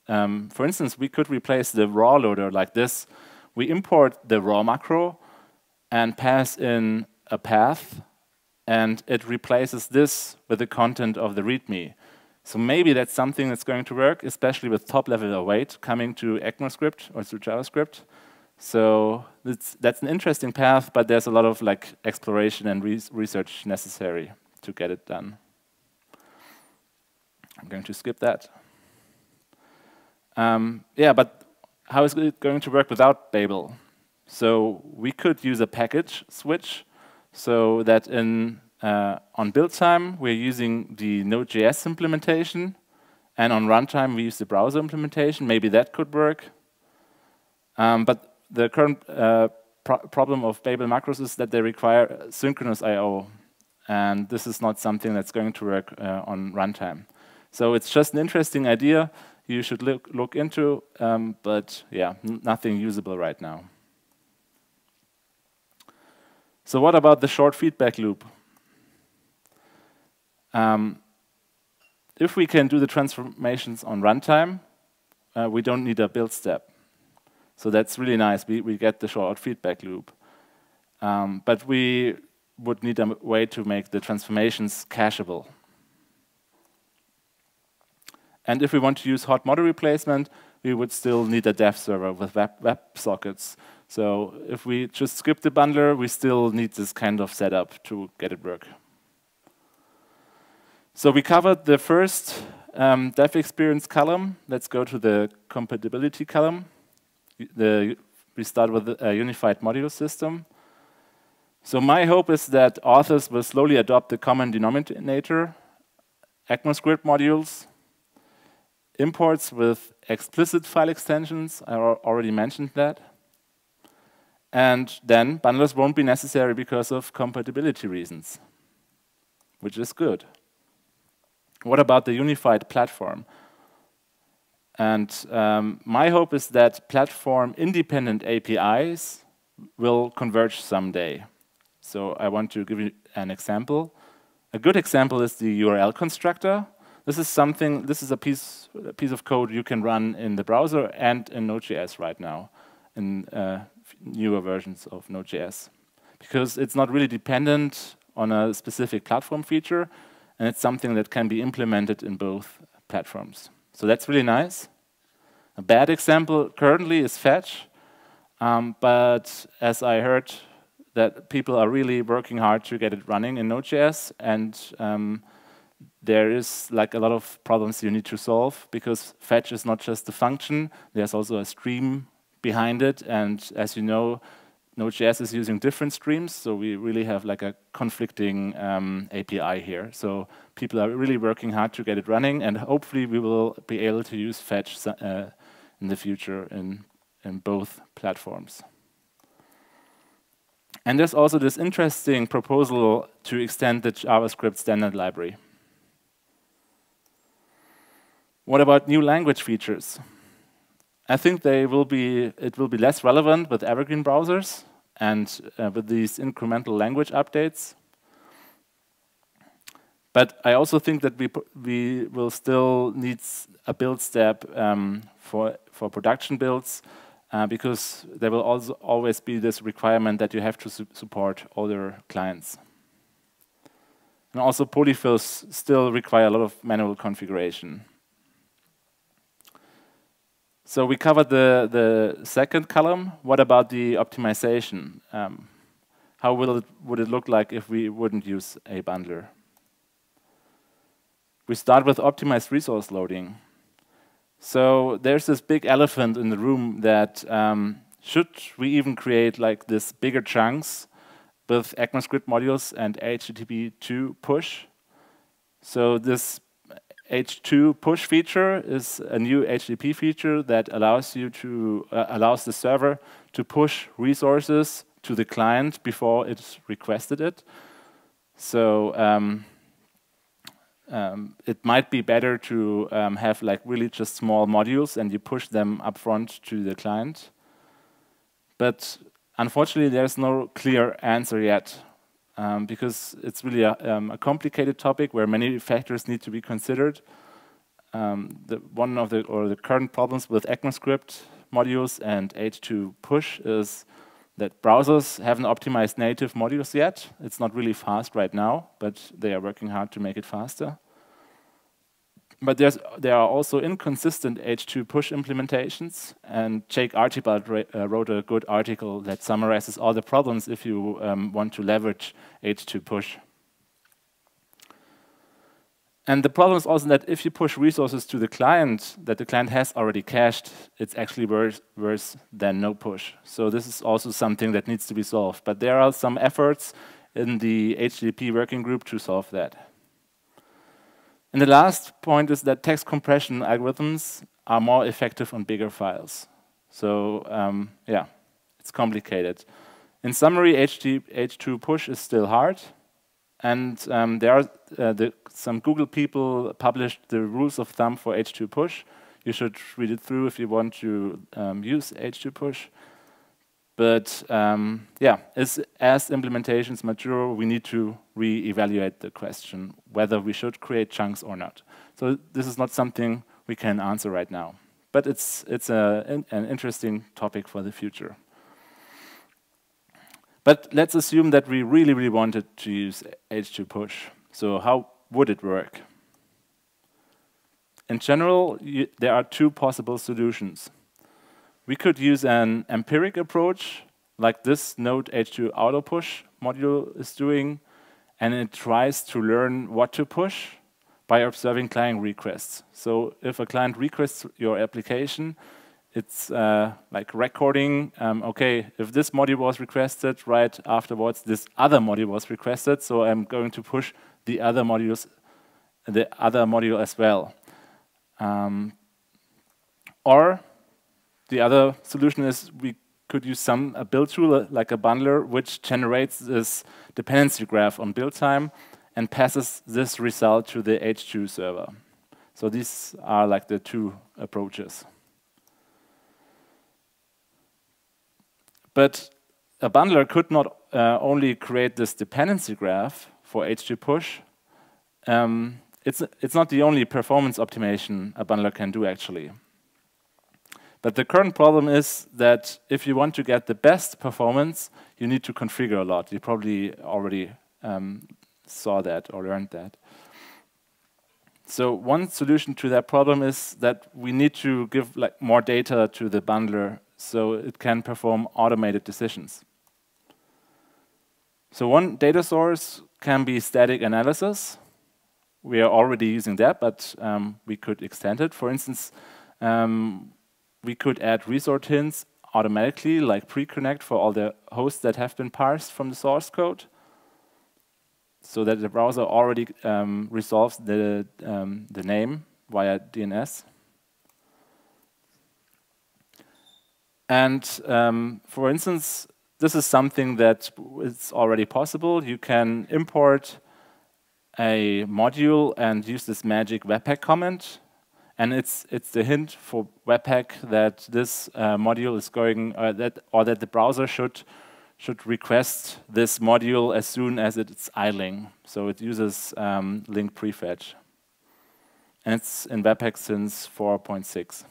Um, for instance, we could replace the raw loader like this. We import the raw macro and pass in a path and it replaces this with the content of the README. So maybe that's something that's going to work, especially with top-level await coming to ECMAScript or to JavaScript. So that's an interesting path, but there's a lot of like exploration and re research necessary to get it done. I'm going to skip that. Um, yeah, but how is it going to work without Babel? So we could use a package switch so that in uh, on build time, we're using the Node.js implementation, and on runtime, we use the browser implementation. Maybe that could work. Um, but the current uh, pro problem of Babel macros is that they require synchronous I.O., and this is not something that's going to work uh, on runtime. So it's just an interesting idea you should look, look into, um, but yeah, nothing usable right now. So what about the short feedback loop? Um, if we can do the transformations on runtime, uh, we don't need a build step. So that's really nice. We, we get the short feedback loop. Um, but we would need a way to make the transformations cacheable. And if we want to use hot module replacement, we would still need a dev server with web, web sockets so if we just skip the bundler, we still need this kind of setup to get it work. So we covered the first um, dev experience column. Let's go to the compatibility column. The, we start with a unified module system. So my hope is that authors will slowly adopt the common denominator, ECMAScript modules, imports with explicit file extensions, I already mentioned that. And then bundlers won't be necessary because of compatibility reasons, which is good. What about the unified platform? And um, my hope is that platform-independent APIs will converge someday. So I want to give you an example. A good example is the URL constructor. This is something, this is a piece, a piece of code you can run in the browser and in Node.js right now, in uh, newer versions of Node.js. Because it's not really dependent on a specific platform feature, and it's something that can be implemented in both platforms. So that's really nice. A bad example currently is Fetch, um, but as I heard that people are really working hard to get it running in Node.js, and um, there is like a lot of problems you need to solve because fetch is not just a function, there's also a stream behind it, and as you know, Node.js is using different streams, so we really have like a conflicting um, API here. So people are really working hard to get it running, and hopefully we will be able to use fetch uh, in the future in, in both platforms. And there's also this interesting proposal to extend the JavaScript standard library. What about new language features? I think they will be, it will be less relevant with evergreen browsers and uh, with these incremental language updates. But I also think that we, we will still need a build step um, for, for production builds uh, because there will also always be this requirement that you have to su support other clients. And also polyfills still require a lot of manual configuration. So we covered the, the second column. What about the optimization? Um, how will it, would it look like if we wouldn't use a bundler? We start with optimized resource loading. So there's this big elephant in the room that um, should we even create like this bigger chunks with ECMAScript modules and HTTP2 push? So this H2 push feature is a new HTTP feature that allows you to uh, allows the server to push resources to the client before it's requested it. So um, um, it might be better to um, have like really just small modules and you push them upfront to the client. But unfortunately, there's no clear answer yet um, because it's really a, um, a, complicated topic where many factors need to be considered. Um, the one of the or the current problems with ECMAScript modules and H2 push is that browsers haven't optimized native modules yet. It's not really fast right now, but they are working hard to make it faster. But there are also inconsistent H2 push implementations, and Jake Archibald uh, wrote a good article that summarizes all the problems if you um, want to leverage H2 push. And the problem is also that if you push resources to the client that the client has already cached, it's actually worse, worse than no push. So this is also something that needs to be solved. But there are some efforts in the HTTP working group to solve that. And the last point is that text compression algorithms are more effective on bigger files. So um, yeah, it's complicated. In summary, H2 push is still hard. And um, there are uh, the, some Google people published the rules of thumb for H2 push. You should read it through if you want to um, use H2 push. But um, yeah, as, as implementations mature, we need to re-evaluate the question whether we should create chunks or not. So this is not something we can answer right now. But it's, it's a, an interesting topic for the future. But let's assume that we really, really wanted to use H2 push. So how would it work? In general, there are two possible solutions. We could use an empiric approach, like this Node H2 auto push module is doing, and it tries to learn what to push by observing client requests. So if a client requests your application, it's uh, like recording, um, okay, if this module was requested, right afterwards this other module was requested, so I'm going to push the other modules, the other module as well. Um, or the other solution is we could use some a build tool uh, like a bundler which generates this dependency graph on build time and passes this result to the H2 server. So these are like the two approaches. But a bundler could not uh, only create this dependency graph for H2 push. Um, it's, it's not the only performance optimization a bundler can do, actually. But the current problem is that if you want to get the best performance, you need to configure a lot. You probably already um, saw that or learned that. So one solution to that problem is that we need to give like more data to the bundler so it can perform automated decisions. So one data source can be static analysis. We are already using that, but um, we could extend it. For instance, um, we could add resource hints automatically, like pre-connect for all the hosts that have been parsed from the source code, so that the browser already um, resolves the, um, the name via DNS. And um, for instance, this is something that is already possible. You can import a module and use this magic webpack comment. And it's it's the hint for Webpack that this uh, module is going uh, that or that the browser should should request this module as soon as it's idling. So it uses um, link prefetch. And it's in Webpack since 4.6.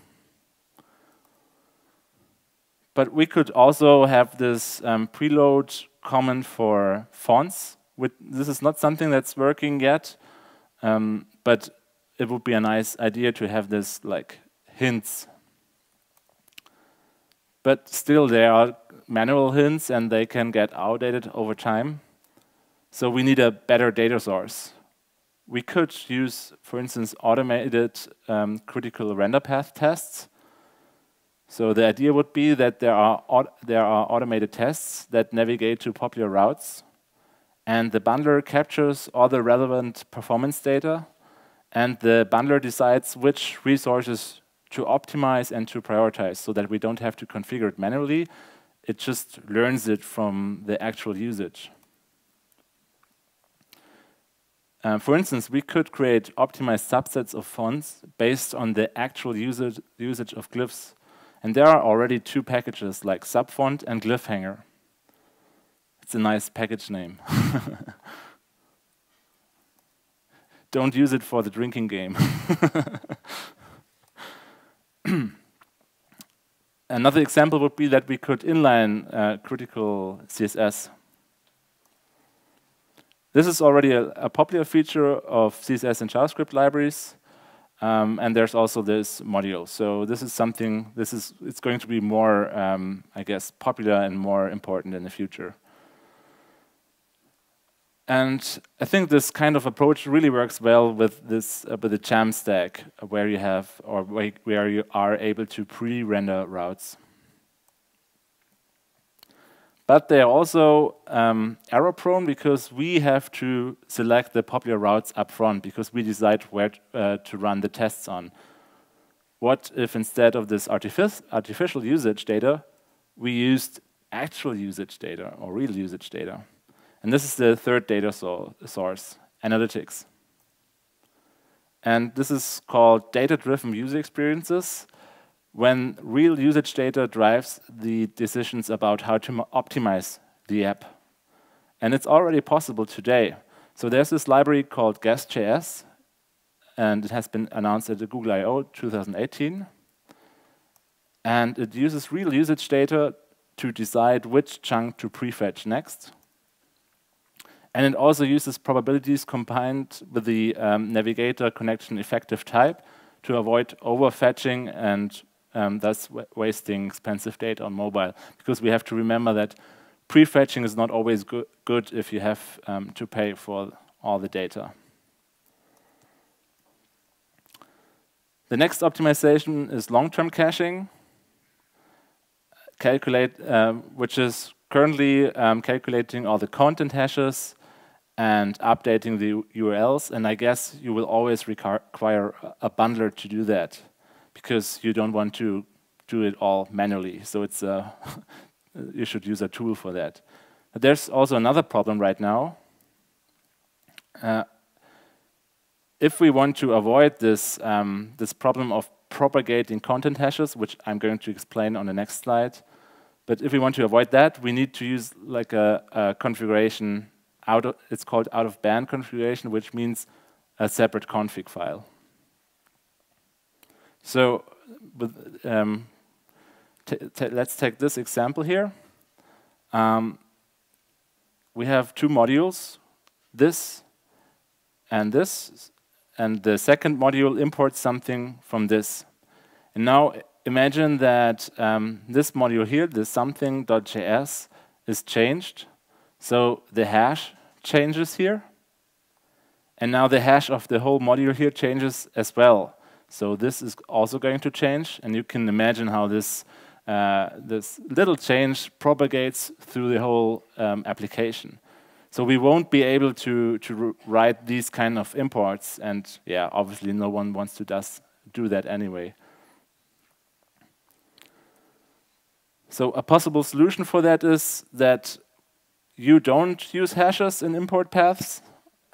But we could also have this um, preload comment for fonts. With, this is not something that's working yet, um, but it would be a nice idea to have this like hints. But still, there are manual hints, and they can get outdated over time. So we need a better data source. We could use, for instance, automated um, critical render path tests so the idea would be that there are, there are automated tests that navigate to popular routes, and the bundler captures all the relevant performance data, and the bundler decides which resources to optimize and to prioritize so that we don't have to configure it manually. It just learns it from the actual usage. Uh, for instance, we could create optimized subsets of fonts based on the actual usage, usage of glyphs and there are already two packages like subfont and glyphhanger. It's a nice package name. Don't use it for the drinking game. Another example would be that we could inline uh, critical CSS. This is already a, a popular feature of CSS and JavaScript libraries. Um, and there's also this module. So this is something, this is, it's going to be more, um, I guess, popular and more important in the future. And I think this kind of approach really works well with this, uh, with the Jamstack, where you have, or where you are able to pre-render routes. But they are also um, error prone because we have to select the popular routes up front because we decide where uh, to run the tests on. What if instead of this artific artificial usage data, we used actual usage data or real usage data? And this is the third data so source, analytics. And this is called data-driven user experiences when real usage data drives the decisions about how to optimize the app. And it's already possible today. So there's this library called Guess.js, and it has been announced at the Google I.O. 2018. And it uses real usage data to decide which chunk to prefetch next. And it also uses probabilities combined with the um, navigator connection effective type to avoid overfetching and um, thus wasting expensive data on mobile. Because we have to remember that prefetching is not always go good if you have um, to pay for all the data. The next optimization is long-term caching, calculate, um, which is currently um, calculating all the content hashes and updating the URLs. And I guess you will always require a bundler to do that because you don't want to do it all manually. So it's a you should use a tool for that. But there's also another problem right now. Uh, if we want to avoid this, um, this problem of propagating content hashes, which I'm going to explain on the next slide, but if we want to avoid that, we need to use like a, a configuration out of, it's called out of band configuration, which means a separate config file. So um, let's take this example here. Um, we have two modules, this and this, and the second module imports something from this. And now imagine that um, this module here, this something.js, is changed. So the hash changes here. And now the hash of the whole module here changes as well. So this is also going to change. And you can imagine how this, uh, this little change propagates through the whole um, application. So we won't be able to, to write these kind of imports. And yeah, obviously no one wants to does, do that anyway. So a possible solution for that is that you don't use hashes in import paths,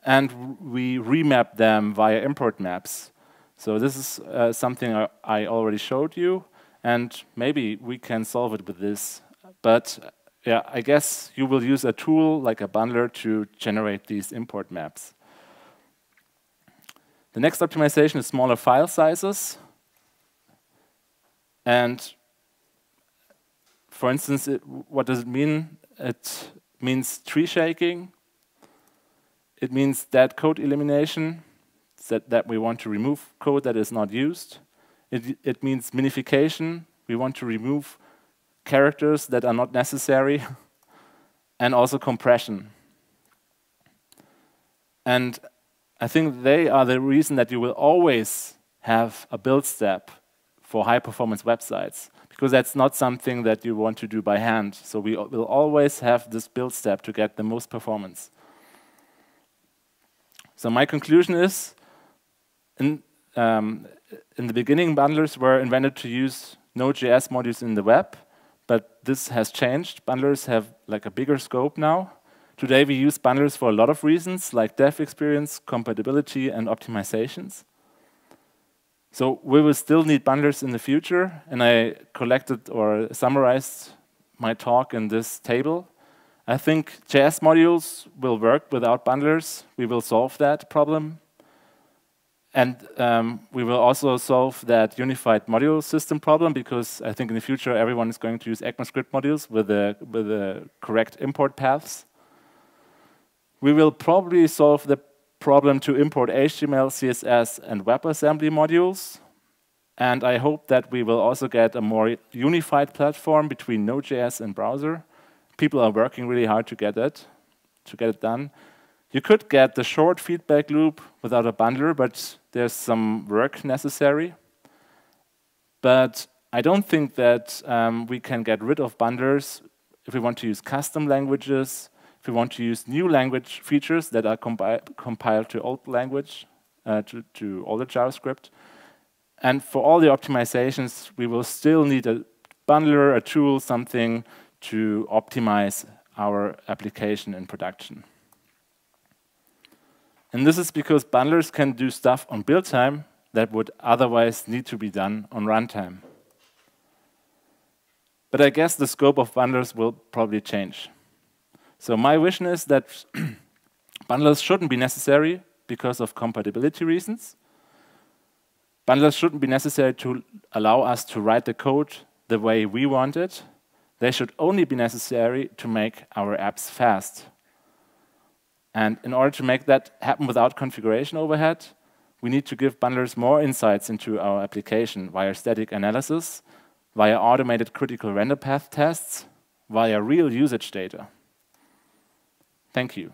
and we remap them via import maps. So this is uh, something I, I already showed you, and maybe we can solve it with this. But yeah, I guess you will use a tool like a bundler to generate these import maps. The next optimization is smaller file sizes. And for instance, it, what does it mean? It means tree shaking. It means dead code elimination, that, that we want to remove code that is not used. It, it means minification. We want to remove characters that are not necessary, and also compression. And I think they are the reason that you will always have a build step for high performance websites, because that's not something that you want to do by hand. So we will always have this build step to get the most performance. So my conclusion is, in, um, in the beginning, bundlers were invented to use Node.js modules in the web, but this has changed. Bundlers have like a bigger scope now. Today we use bundlers for a lot of reasons, like dev experience, compatibility, and optimizations. So we will still need bundlers in the future, and I collected or summarized my talk in this table. I think JS modules will work without bundlers. We will solve that problem. And um, we will also solve that unified module system problem because I think in the future everyone is going to use ECMAScript modules with the, with the correct import paths. We will probably solve the problem to import HTML, CSS, and WebAssembly modules. And I hope that we will also get a more unified platform between Node.js and browser. People are working really hard to get it, to get it done. You could get the short feedback loop without a bundler, but there's some work necessary. But I don't think that um, we can get rid of bundlers if we want to use custom languages, if we want to use new language features that are compi compiled to old language, uh, to, to older JavaScript. And for all the optimizations, we will still need a bundler, a tool, something to optimize our application in production. And this is because bundlers can do stuff on build time that would otherwise need to be done on runtime. But I guess the scope of bundlers will probably change. So my vision is that bundlers shouldn't be necessary because of compatibility reasons. Bundlers shouldn't be necessary to allow us to write the code the way we want it. They should only be necessary to make our apps fast. And in order to make that happen without configuration overhead, we need to give bundlers more insights into our application via static analysis, via automated critical render path tests, via real usage data. Thank you.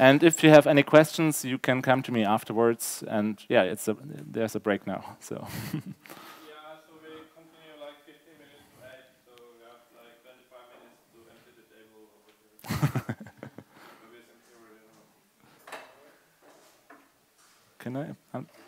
And if you have any questions, you can come to me afterwards. And yeah, it's a, there's a break now. So. Yeah, so we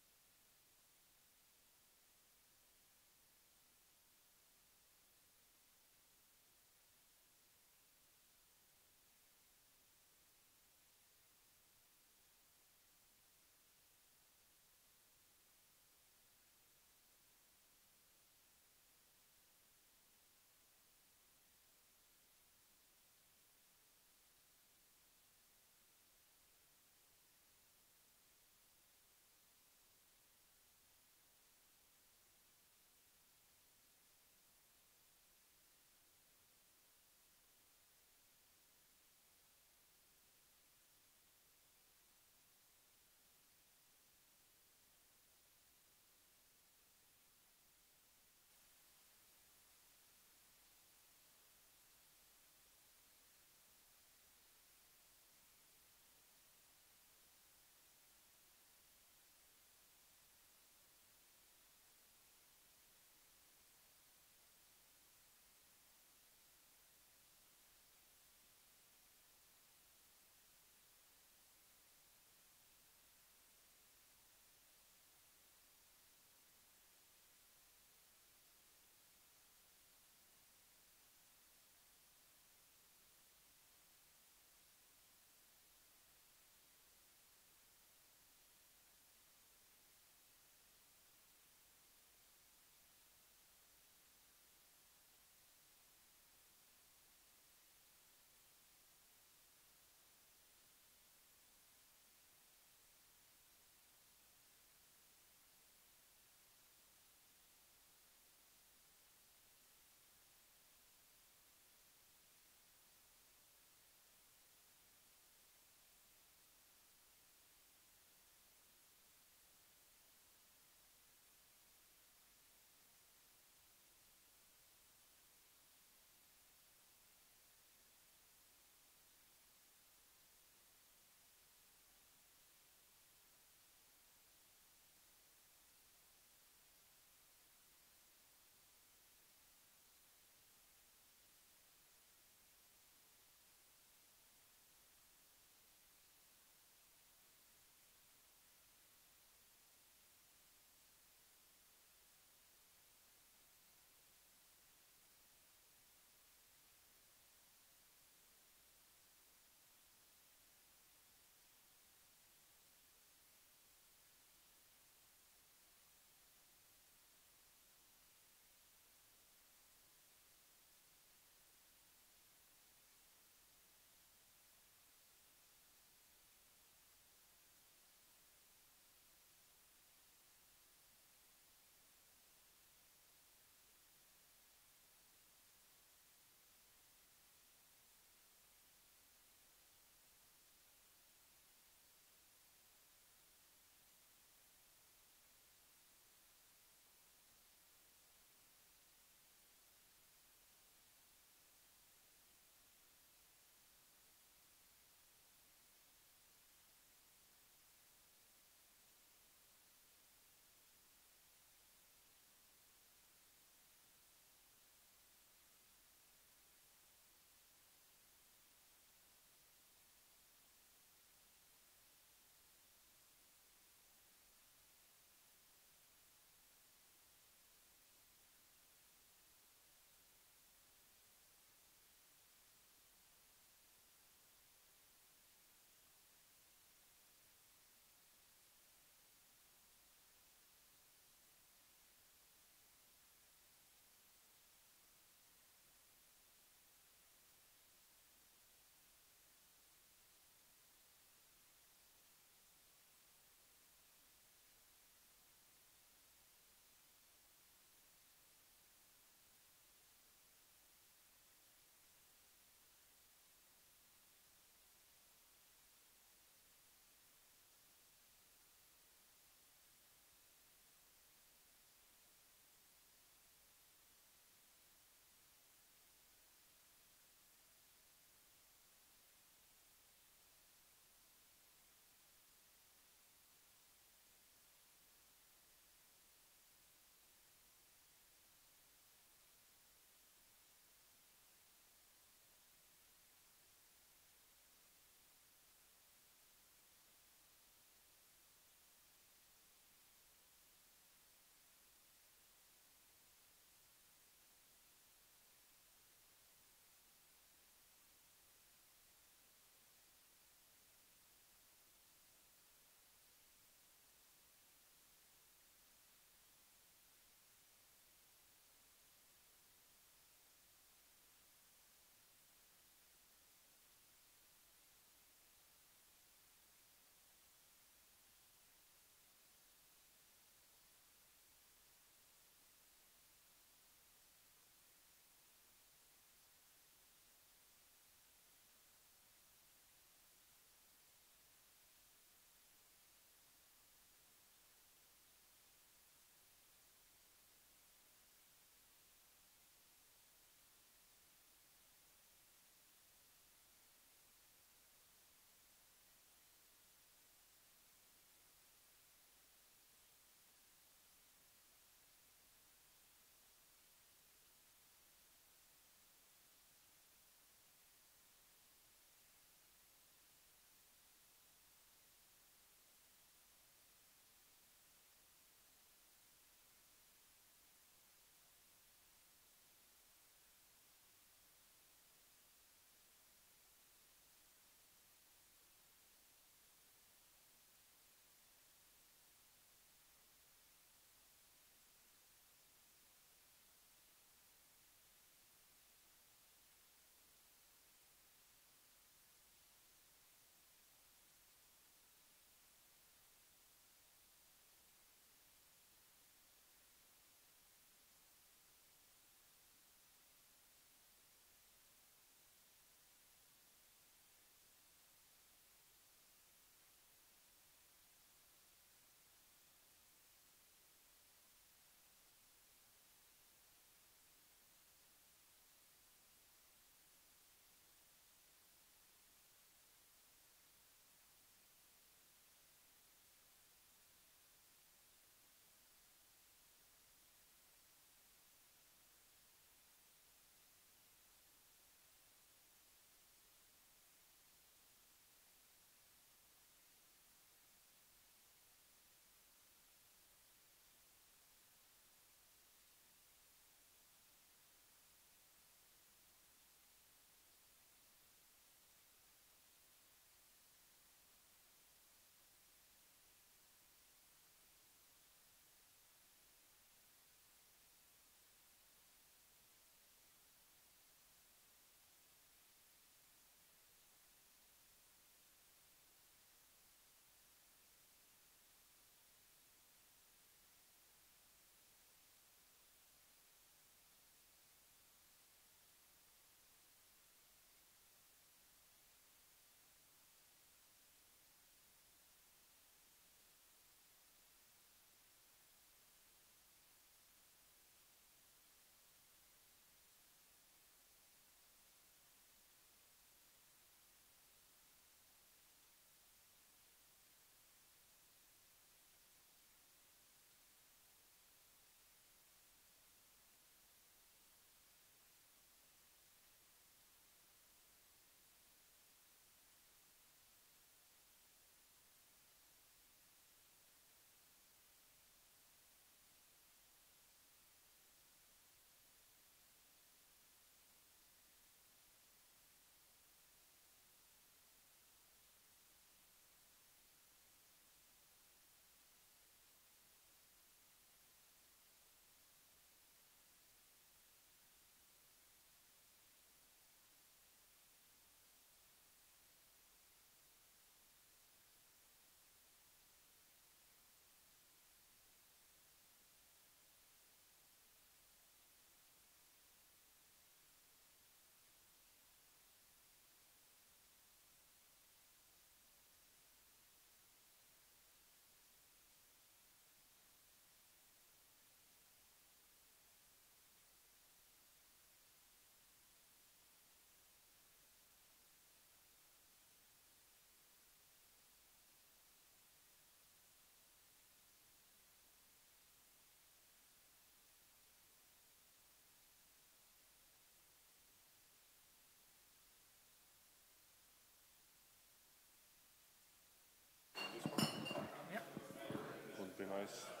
noise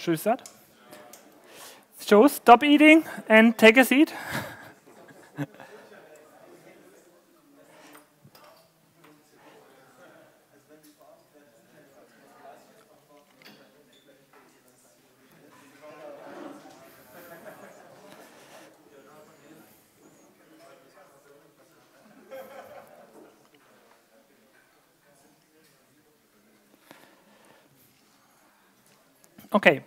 Should we start? Joe, stop eating and take a seat. Okay.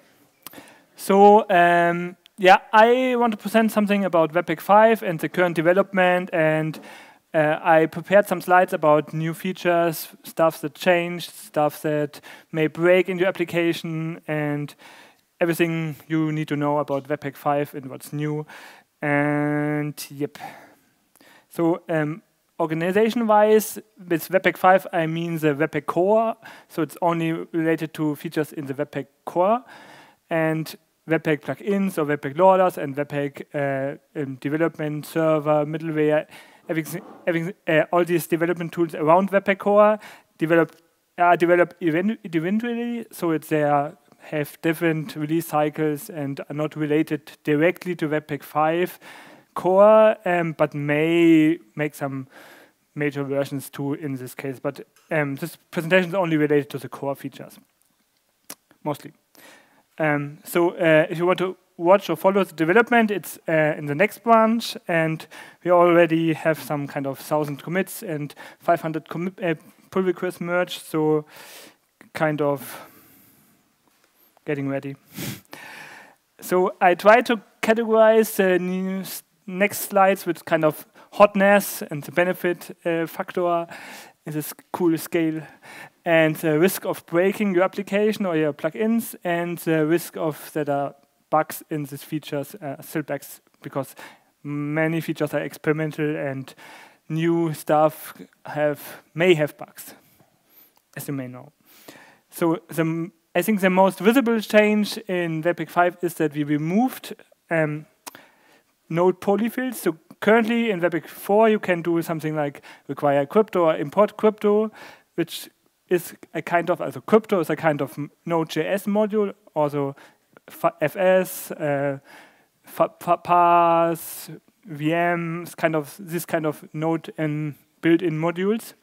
So um, yeah, I want to present something about Webpack 5 and the current development, and uh, I prepared some slides about new features, stuff that changed, stuff that may break in your application, and everything you need to know about Webpack 5 and what's new. And yep. So um, organization-wise, with Webpack 5, I mean the Webpack core. So it's only related to features in the Webpack core. And Webpack plugins or Webpack loaders and Webpack uh, um, development server, middleware, everything, everything uh, all these development tools around Webpack core develop, are developed individually, so it's they are, have different release cycles and are not related directly to Webpack 5 core, um, but may make some major versions too in this case. But um, this presentation is only related to the core features, mostly. Um, so uh, if you want to watch or follow the development, it's uh, in the next branch, and we already have some kind of 1,000 commits and 500 commi uh, pull requests merged, so kind of getting ready. so I try to categorize the next slides with kind of hotness and the benefit uh, factor this cool scale and the risk of breaking your application or your plugins, and the risk of that are bugs in these features, uh, bugs, because many features are experimental and new stuff have may have bugs, as you may know. So the, I think the most visible change in Webpack 5 is that we removed um, node polyfills. So currently in Webpack 4, you can do something like require crypto or import crypto, which is a kind of, also crypto is a kind of Node.js module, also FS, uh, path, VMs, kind of this kind of Node and built-in modules.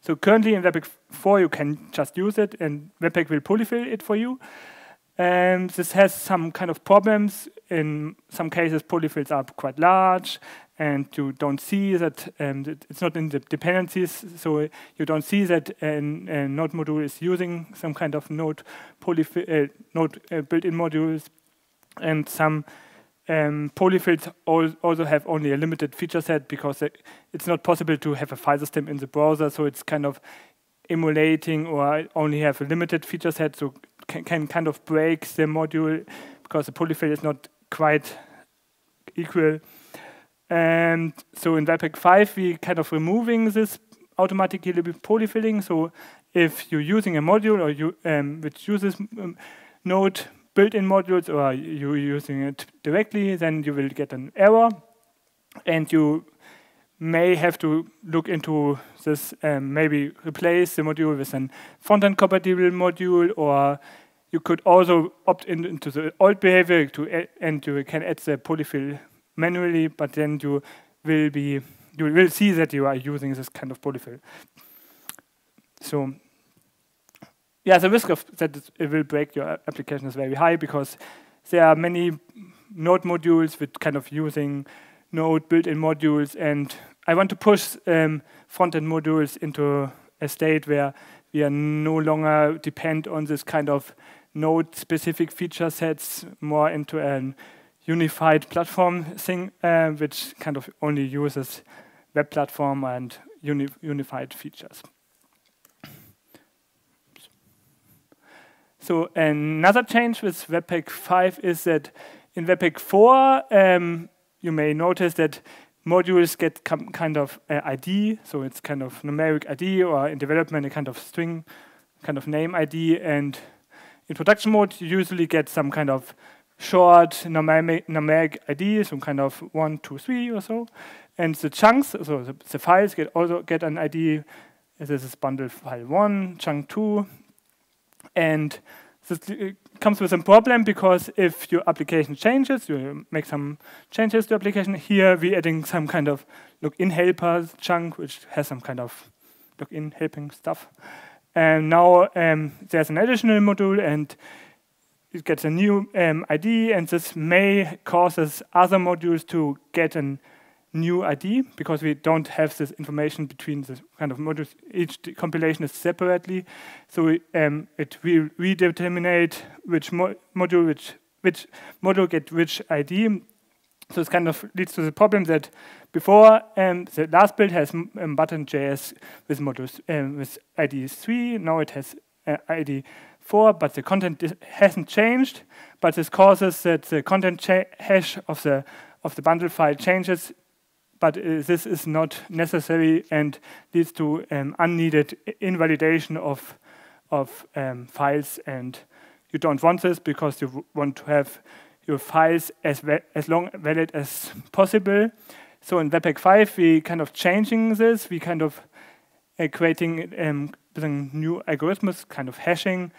So currently in Webpack 4 you can just use it and Webpack will polyfill it for you. And this has some kind of problems. In some cases, polyfills are quite large, and you don't see that um, it's not in the dependencies, so you don't see that a, a node module is using some kind of node, uh, node uh, built-in modules, and some um, polyfills also have only a limited feature set because it's not possible to have a file system in the browser, so it's kind of emulating or only have a limited feature set, so can, can kind of break the module because the polyfill is not quite equal. And so in Webpack 5, we kind of removing this automatically polyfilling. So if you're using a module or you um, which uses um, Node built-in modules or you're using it directly, then you will get an error, and you may have to look into this, um, maybe replace the module with an front-end compatible module, or you could also opt in, into the old behavior to add, and you can add the polyfill manually, but then you will be you will see that you are using this kind of polyfill. So yeah, the risk of that it will break your application is very high because there are many node modules with kind of using node built-in modules and I want to push um, front-end modules into a state where we are no longer depend on this kind of node-specific feature sets more into an unified platform thing, uh, which kind of only uses web platform and uni unified features. So another change with Webpack 5 is that in Webpack 4, um, you may notice that modules get kind of uh, ID, so it's kind of numeric ID, or in development a kind of string, kind of name ID, and in production mode you usually get some kind of short numeric, ID, some kind of one, two, three or so, and the chunks, so the, the files get also get an ID. This is bundle file one, chunk two, and this comes with a problem because if your application changes, you make some changes to application. Here we're adding some kind of login helper chunk, which has some kind of login helping stuff. And now um, there's an additional module, and it gets a new um, ID, and this may causes other modules to get a new ID because we don't have this information between the kind of modules. Each compilation is separately, so we, um, it will redetermine which mo module which which module get which ID. So it kind of leads to the problem that before um, the last build has um, button.js with modules um, with ID 3, now it has uh, ID 4, but the content hasn't changed. But this causes that the content hash of the of the bundle file changes but uh, this is not necessary and leads to um, unneeded invalidation of, of um, files. And you don't want this because you want to have your files as, as long valid as possible. So in Webpack 5, we kind of changing this. We kind of uh, creating um, new algorithms, kind of hashing.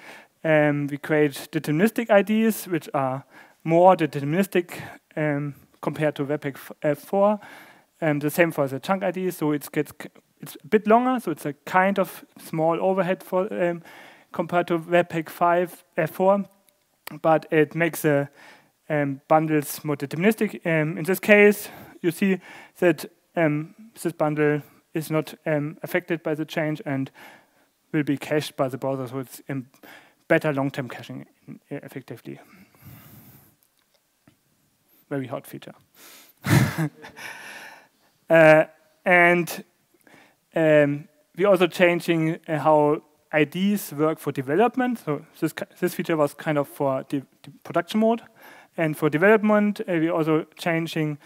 Um, we create deterministic IDs, which are more deterministic um, compared to Webpack uh, 4. Um, the same for the chunk ID, so it gets it's a bit longer, so it's a kind of small overhead for um, compared to Webpack 5 F4, but it makes the um, bundles more deterministic. Um, in this case, you see that um, this bundle is not um, affected by the change and will be cached by the browser, so it's better long-term caching effectively. Very hot feature. Uh, and um, we're also changing uh, how IDs work for development. So this, this feature was kind of for the production mode. And for development, uh, we're also changing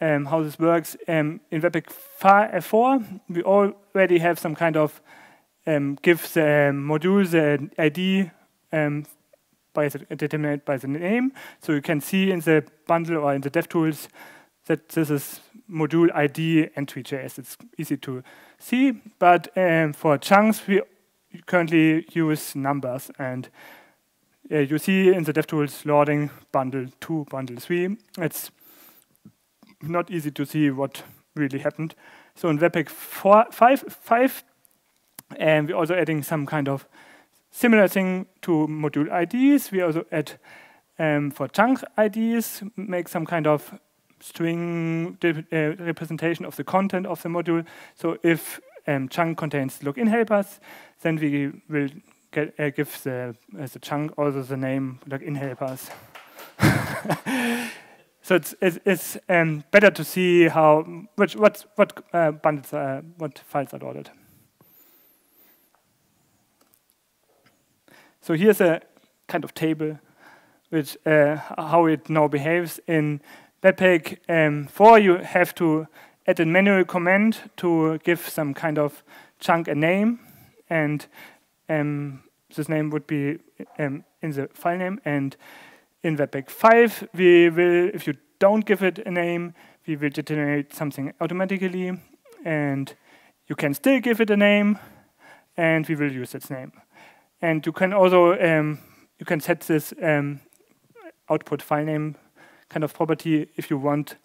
um, how this works. Um, in Webpack 4, we already have some kind of um, give the module the ID um, by the, determined by the name. So you can see in the bundle or in the DevTools that this is module ID entry.js. It's easy to see, but um, for chunks, we currently use numbers. And uh, you see in the DevTools loading bundle 2, bundle 3. It's not easy to see what really happened. So in Webpack 4, 5, 5 and we're also adding some kind of similar thing to module IDs. We also add um, for chunk IDs, make some kind of string uh, representation of the content of the module. So if um, chunk contains login helpers, then we will get, uh, give the, uh, the chunk also the name login helpers. so it's, it's, it's um, better to see how which what what uh, bundles are, what files are loaded. So here's a kind of table which uh, how it now behaves in Webpack um, 4, you have to add a manual command to give some kind of chunk a name, and um, this name would be um, in the file name. And in Webpack 5, we will, if you don't give it a name, we will generate something automatically, and you can still give it a name, and we will use its name. And you can also um, you can set this um, output file name kind of property if you want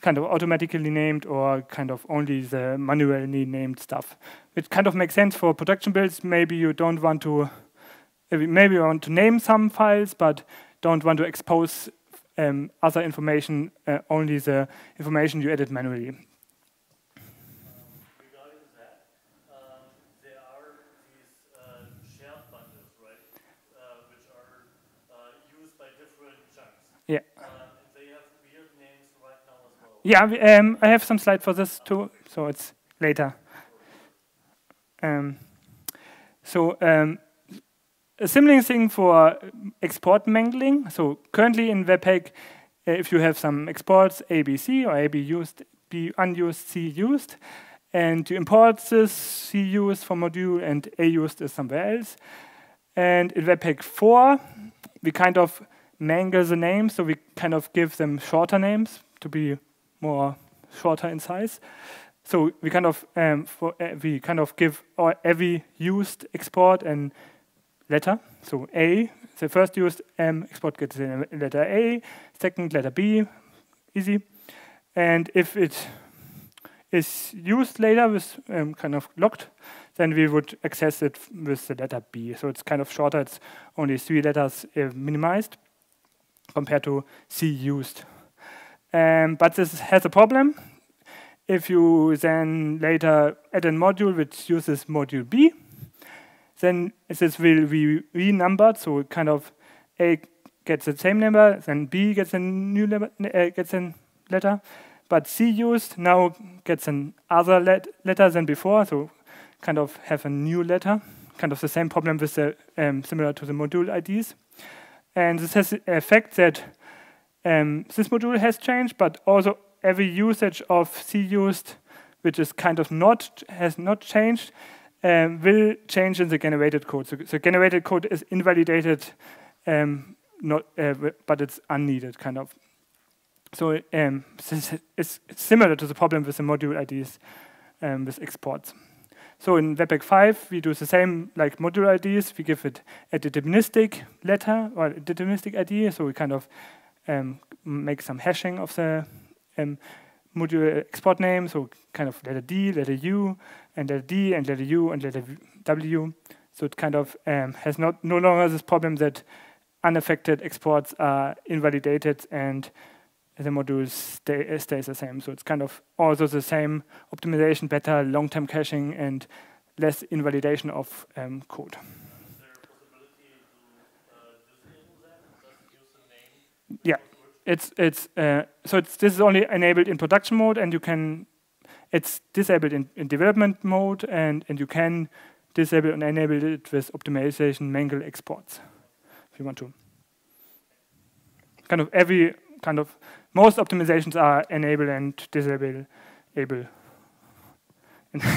kind of automatically named or kind of only the manually named stuff. It kind of makes sense for production builds. Maybe you don't want to, maybe you want to name some files, but don't want to expose um, other information, uh, only the information you edit manually. Yeah, um, I have some slide for this too, so it's later. Um, so um, a similar thing for export mangling. So currently in Webpack, uh, if you have some exports ABC or AB used, B unused, C used, and you import this C used for module and A used is somewhere else. And in Webpack 4, we kind of mangle the names, so we kind of give them shorter names to be more shorter in size. So we kind of um, for uh, we kind of give our every used export and letter. So A, the first used um, export gets a letter A, second letter B, easy. And if it is used later with um, kind of locked, then we would access it with the letter B. So it's kind of shorter. It's only three letters uh, minimized compared to C used. Um, but this has a problem. If you then later add a module which uses module B, then this will be renumbered. So kind of A gets the same number, then B gets a new letter, uh, gets a letter, but C used now gets an other let letter than before. So kind of have a new letter, kind of the same problem with the um, similar to the module IDs. And this has the effect that um, this module has changed, but also every usage of C used, which is kind of not has not changed, um, will change in the generated code. So the generated code is invalidated, um, not uh, but it's unneeded, kind of. So um, this is it's similar to the problem with the module IDs um, with exports. So in Webpack 5, we do the same like module IDs. We give it a deterministic letter or a deterministic ID. So we kind of um, make some hashing of the um, module export name. So kind of letter D, letter U, and letter D, and letter U, and letter W. So it kind of um, has not no longer this problem that unaffected exports are invalidated and the module stay, uh, stays the same. So it's kind of also the same optimization, better long-term caching, and less invalidation of um, code. Yeah, it's it's uh, so it's this is only enabled in production mode, and you can it's disabled in, in development mode, and and you can disable and enable it with optimization mangle exports if you want to. Kind of every kind of most optimizations are enable and disable able.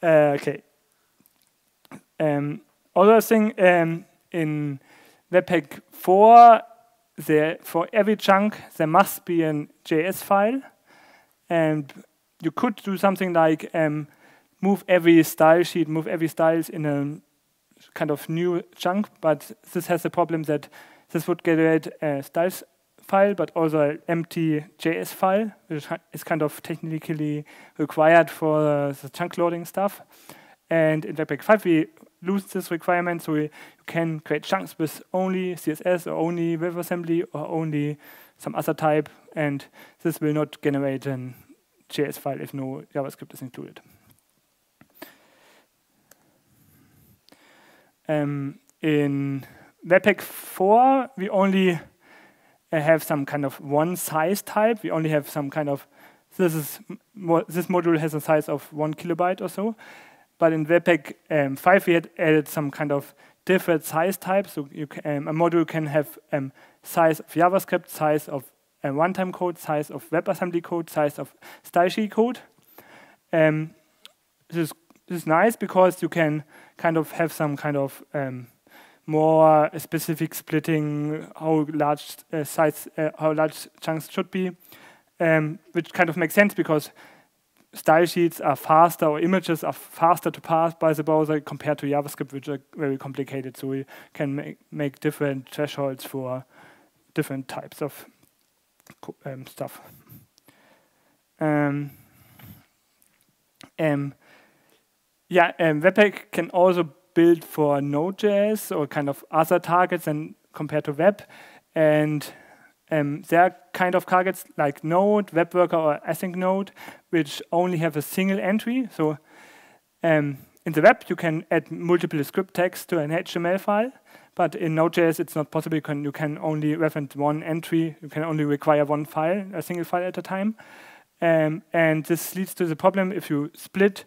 Uh, okay. Um, other thing um, in Webpack 4, there for every chunk there must be a JS file, and you could do something like um, move every style sheet, move every styles in a kind of new chunk, but this has the problem that this would generate a styles file, but also an empty JS file, which is kind of technically required for the chunk loading stuff. And in Webpack 5, we lose this requirement, so you can create chunks with only CSS or only WebAssembly or only some other type, and this will not generate a JS file if no JavaScript is included. Um, in Webpack 4, we only uh, have some kind of one size type. We only have some kind of this is this module has a size of one kilobyte or so. But in Webpack um, 5, we had added some kind of different size types. So can, um, a module can have um, size of JavaScript, size of uh, runtime code, size of WebAssembly code, size of style sheet code. Um, this is this is nice because you can kind of have some kind of um, more specific splitting, how large uh, size, uh, how large chunks should be, um, which kind of makes sense because style sheets are faster or images are faster to pass by the browser compared to JavaScript, which are very complicated. So we can make, make different thresholds for different types of um, stuff. Um, um, yeah, um, Webpack can also build for Node.js or kind of other targets and compared to web. And um, there are kind of targets like Node, Web Worker, or Async Node, which only have a single entry. So um, in the web, you can add multiple script tags to an HTML file, but in Node.js it's not possible. You can, you can only reference one entry. You can only require one file, a single file at a time. Um, and this leads to the problem if you split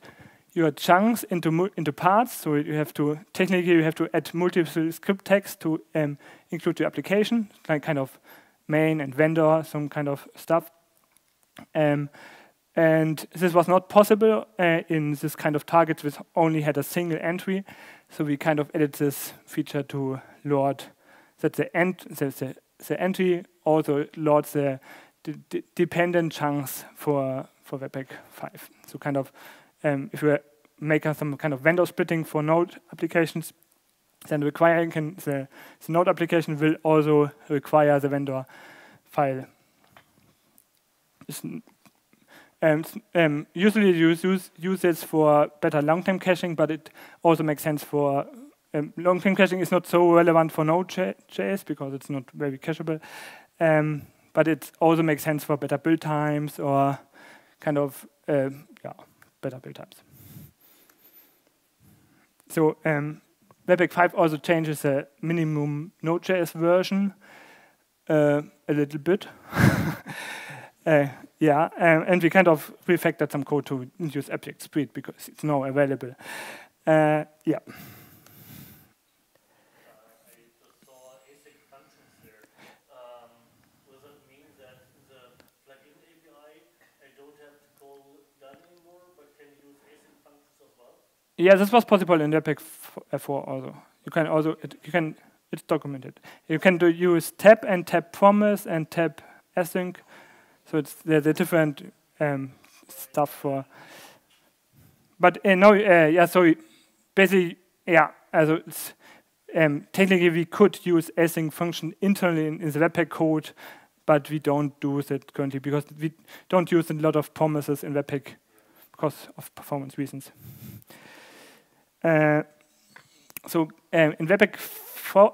your chunks into into parts. So you have to technically you have to add multiple script tags to um, include the application, like kind of main and vendor, some kind of stuff. Um, and this was not possible uh, in this kind of targets which only had a single entry. So we kind of added this feature to load that the, end, the, the, the entry also loads the, the, dependent chunks for, for Webpack 5. So kind of um, if we make some kind of vendor splitting for node applications, then requiring can, the, the node application will also require the vendor file. Um, um, usually you use, use this for better long-term caching, but it also makes sense for um, long-term caching is not so relevant for Node.js because it's not very cacheable. Um, but it also makes sense for better build times or kind of uh, yeah better build times. So um, Webpack 5 also changes the minimum Node.js version uh, a little bit. uh, yeah, um, and we kind of refactored some code to use object spread because it's now available. Uh, yeah. Yeah, this was possible in Webpack 4 also. You can also it, you can it's documented. You can do use tap and tap promise and tap async. So it's there's a different um, stuff for. But uh, no, uh, yeah. So basically, yeah. Also it's, um, technically, we could use async function internally in, in the Webpack code, but we don't do that currently because we don't use a lot of promises in Webpack because of performance reasons. Uh, so um, in Webpack 4,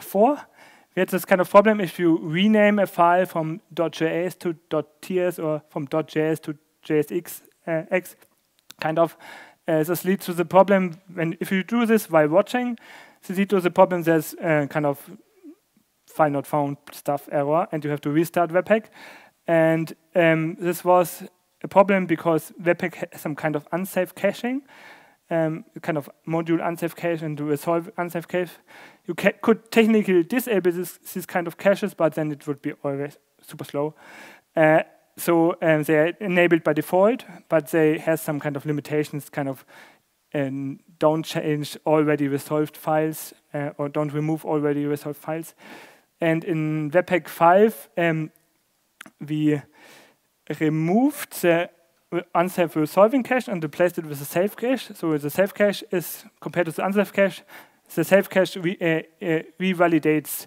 4, we had this kind of problem if you rename a file from .js to .ts or from .js to JSX, uh, X, kind of, uh, this leads to the problem when if you do this while watching, this leads to the problem there's uh, kind of file not found stuff error, and you have to restart Webpack. And um, this was a problem because Webpack has some kind of unsafe caching um, kind of module unsafe cache and resolve unsafe cache. You could technically disable this, this kind of caches, but then it would be always super slow. Uh, so um, they are enabled by default, but they have some kind of limitations, kind of um, don't change already resolved files uh, or don't remove already resolved files. And in Webpack 5, um, we removed the unsafe resolving cache and replaced it with a safe cache. So the safe cache is compared to the unsafe cache. The safe cache re uh, uh, revalidates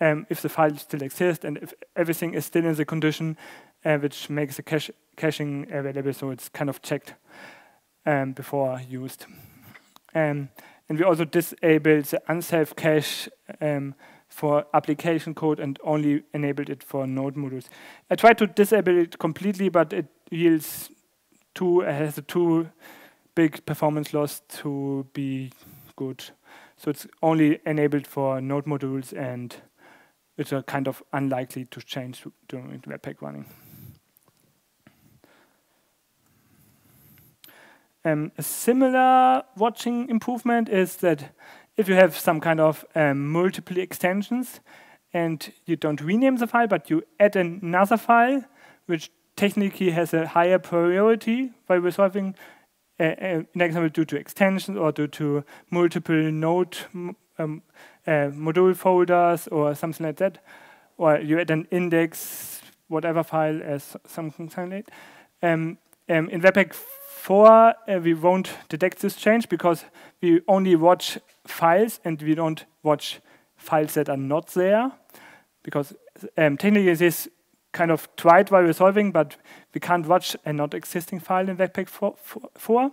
um, if the file still exists and if everything is still in the condition, uh, which makes the cache caching available. So it's kind of checked um, before used. Um, and we also disabled the unsafe cache um, for application code and only enabled it for node modules. I tried to disable it completely, but it yields too has a too big performance loss to be good. So it's only enabled for node modules and it's are kind of unlikely to change during Webpack running. Um, a similar watching improvement is that if you have some kind of um, multiple extensions and you don't rename the file, but you add another file which technically has a higher priority by resolving, uh, uh, an example, due to extensions or due to multiple node um, uh, module folders or something like that, or you add an index, whatever file as something like that. Um, um, in Webpack 4, uh, we won't detect this change because we only watch files and we don't watch files that are not there because um, technically this kind of tried while resolving, but we can't watch a not existing file in Webpack 4,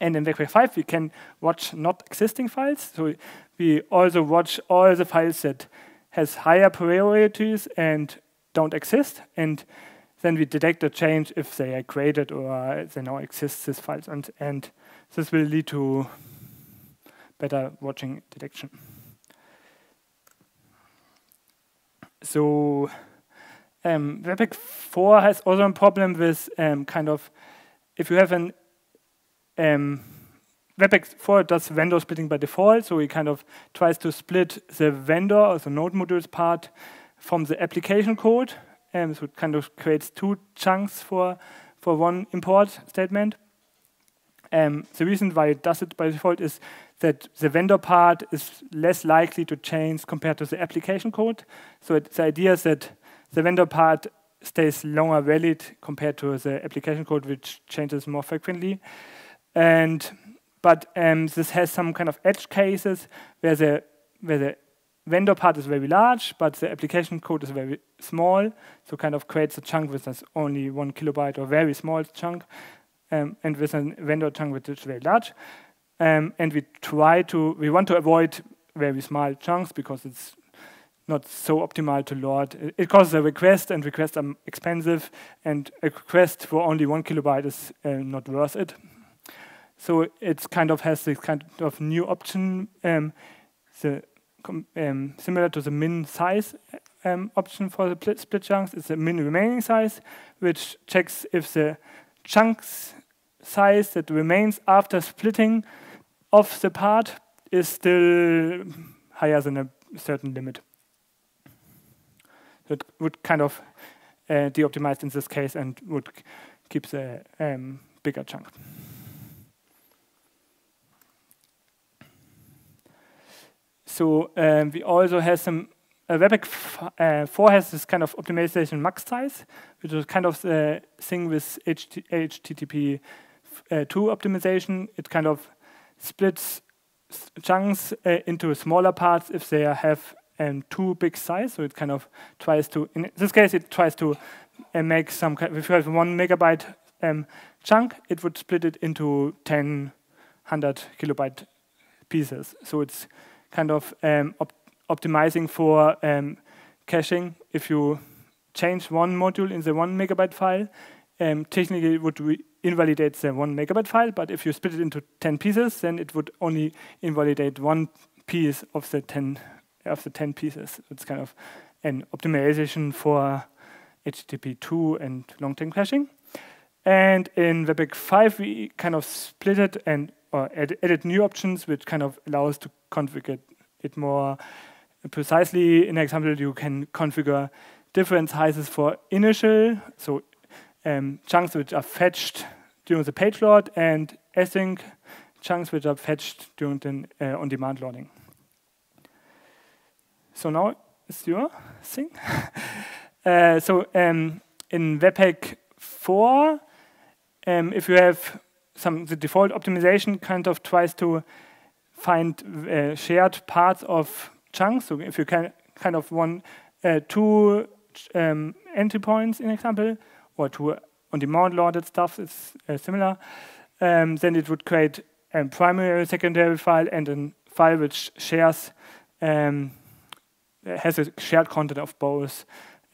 And in Webpack 5, we can watch not existing files. So we also watch all the files that has higher priorities and don't exist. And then we detect a change if they are created or they now exist, these files. And, and this will lead to better watching detection. So um, Webpack 4 has also a problem with um, kind of if you have an um, Webpack 4 does vendor splitting by default, so it kind of tries to split the vendor or the node modules part from the application code. Um, so it kind of creates two chunks for, for one import statement. Um, the reason why it does it by default is that the vendor part is less likely to change compared to the application code. So it, the idea is that the vendor part stays longer valid compared to the application code, which changes more frequently. And but um, this has some kind of edge cases where the where the vendor part is very large, but the application code is very small, so kind of creates a chunk with only one kilobyte or very small chunk, um, and with a vendor chunk which is very large. Um, and we try to, we want to avoid very small chunks because it's not so optimal to load. It causes a request, and requests are expensive, and a request for only one kilobyte is uh, not worth it. So it kind of has this kind of new option, um, the, um, similar to the min size um, option for the split chunks. It's the min remaining size, which checks if the chunks size that remains after splitting of the part is still higher than a certain limit. It would kind of uh, de-optimize in this case and would keep the um, bigger chunk. So um, we also have some uh, Webpack uh, 4 has this kind of optimization max size, which is kind of the thing with HT HTTP uh, 2 optimization. It kind of splits chunks uh, into smaller parts if they have um, too big size. So it kind of tries to, in this case, it tries to uh, make some, if you have one megabyte um, chunk, it would split it into 10, 100 kilobyte pieces. So it's kind of um, op optimizing for um, caching. If you change one module in the one megabyte file, um, technically it would invalidate the one megabyte file, but if you split it into 10 pieces, then it would only invalidate one piece of the 10 of the 10 pieces. It's kind of an optimization for HTTP2 and long-term caching. And in Webpack 5, we kind of split it and or add, added new options, which kind of allows to configure it more precisely. In example, you can configure different sizes for initial, so um, chunks which are fetched during the page load, and async chunks which are fetched during the uh, on-demand loading. So now it's your thing. uh, so um, in Webpack 4, um, if you have some the default optimization kind of tries to find uh, shared parts of chunks. So if you can kind of want uh, two um, entry points, in example, or two on-demand loaded stuff is uh, similar, um, then it would create a primary secondary file and a file which shares um, has a shared content of both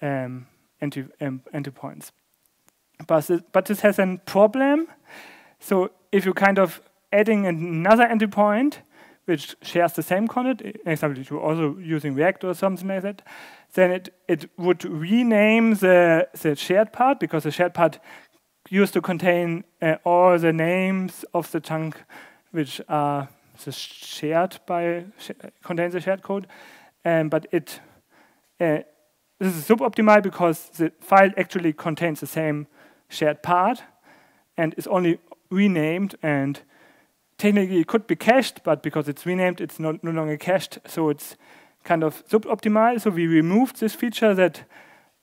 um, entry, um, entry points. But, but this has a problem so if you kind of adding another entry point, which shares the same content, example, if you're also using React or something like that, then it, it would rename the, the shared part because the shared part used to contain uh, all the names of the chunk which are shared by sh contains the shared code, um, but it uh, this is suboptimal because the file actually contains the same shared part and is only renamed and technically it could be cached, but because it's renamed, it's no, no longer cached. So it's kind of suboptimal. So we removed this feature that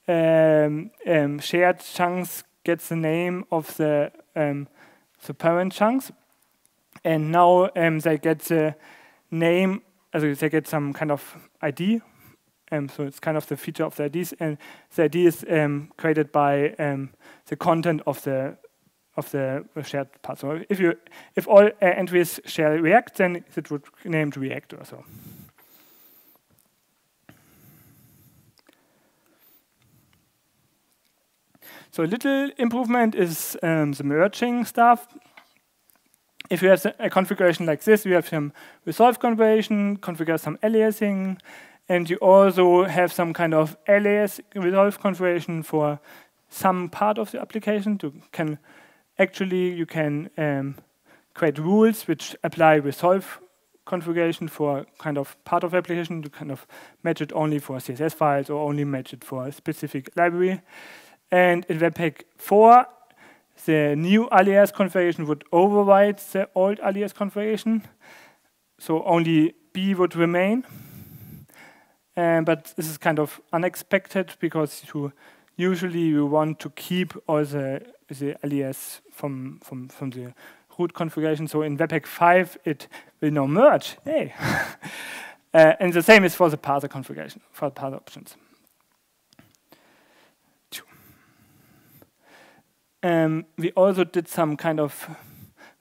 um, um, shared chunks gets the name of the, um, the parent chunks. And now um, they get the name, also they get some kind of ID. Um, so it's kind of the feature of the IDs. And the ID is um, created by the content of the of the shared part. So if you if all uh, entries share React, then it would be named React or so. So a little improvement is um, the merging stuff. If you have a configuration like this, you have some resolve configuration, configure some aliasing, And you also have some kind of alias resolve configuration for some part of the application. To can actually you can um, create rules which apply resolve configuration for kind of part of application to kind of match it only for CSS files or only match it for a specific library. And in Webpack 4, the new alias configuration would override the old alias configuration. So only B would remain. Um, but this is kind of unexpected because you usually you want to keep all the, the alias from, from, from the root configuration. So in Webpack 5, it will now merge. Hey. uh, and the same is for the parser configuration, for the parser options. Um, we also did some kind of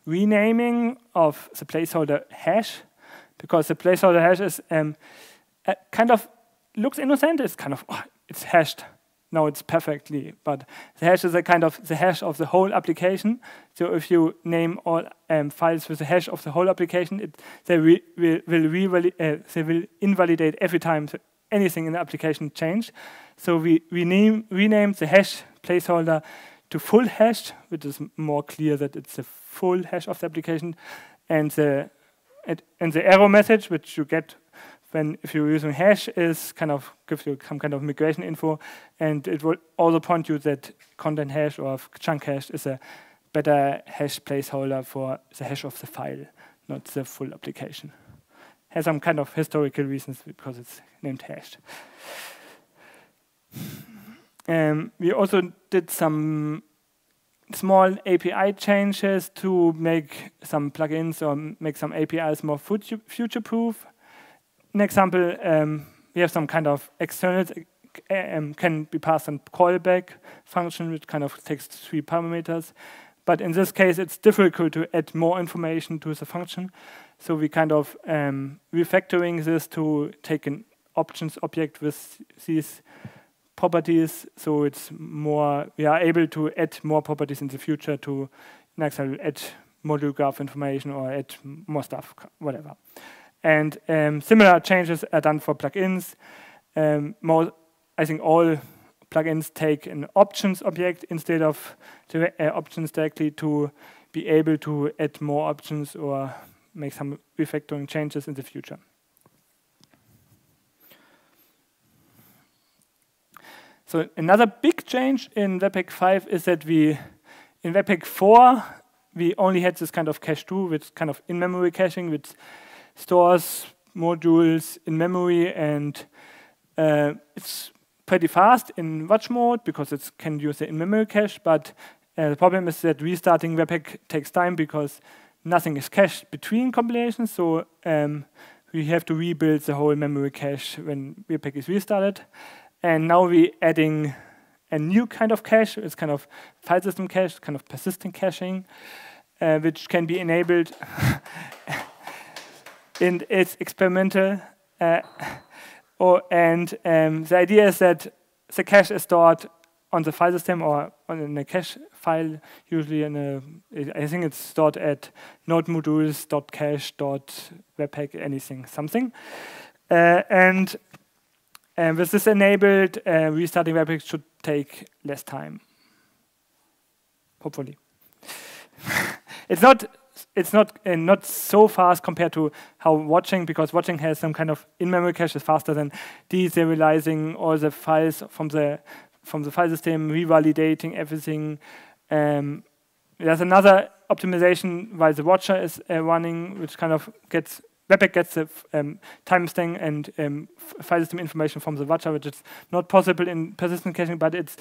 renaming of the placeholder hash because the placeholder hash is um, kind of looks innocent. It's kind of oh, it's hashed. No, it's perfectly, but the hash is a kind of the hash of the whole application. So if you name all um, files with the hash of the whole application, it, they will, will uh, they will invalidate every time anything in the application change. So we rename rename the hash placeholder to full hash, which is more clear that it's the full hash of the application, and the and the error message which you get when if you're using hash is kind of gives you some kind of migration info, and it will also point you that content hash or chunk hash is a better hash placeholder for the hash of the file, not the full application. Has some kind of historical reasons because it's named hash. Um, we also did some small API changes to make some plugins or make some APIs more future-proof an example, um, we have some kind of external um, can be passed on callback function, which kind of takes three parameters. But in this case, it's difficult to add more information to the function. So we kind of um, refactoring this to take an options object with these properties. So it's more, we are able to add more properties in the future to, in example, add module graph information or add more stuff, whatever. And um, similar changes are done for plugins. Um, more, I think all plugins take an options object instead of the uh, options directly to be able to add more options or make some refactoring changes in the future. So another big change in Webpack 5 is that we, in Webpack 4, we only had this kind of cache 2 with kind of in-memory caching, which stores modules in memory and uh, it's pretty fast in watch mode because it can use the in-memory cache, but uh, the problem is that restarting Webpack takes time because nothing is cached between compilations, so um, we have to rebuild the whole memory cache when Webpack is restarted. And now we're adding a new kind of cache, it's kind of file system cache, kind of persistent caching, uh, which can be enabled in its experimental. Uh, or, and um, the idea is that the cache is stored on the file system or on in a cache file, usually in a, I think it's stored at node modules.cache.webpack anything something. Uh, and uh, with this enabled, uh, restarting Webpack should take less time, hopefully. it's not it's not uh, not so fast compared to how watching because watching has some kind of in-memory cache is faster than deserializing all the files from the from the file system, revalidating everything. Um, there's another optimization while the watcher is uh, running, which kind of gets Webpack gets the um, timestamp and um, file system information from the watcher, which is not possible in persistent caching, but it's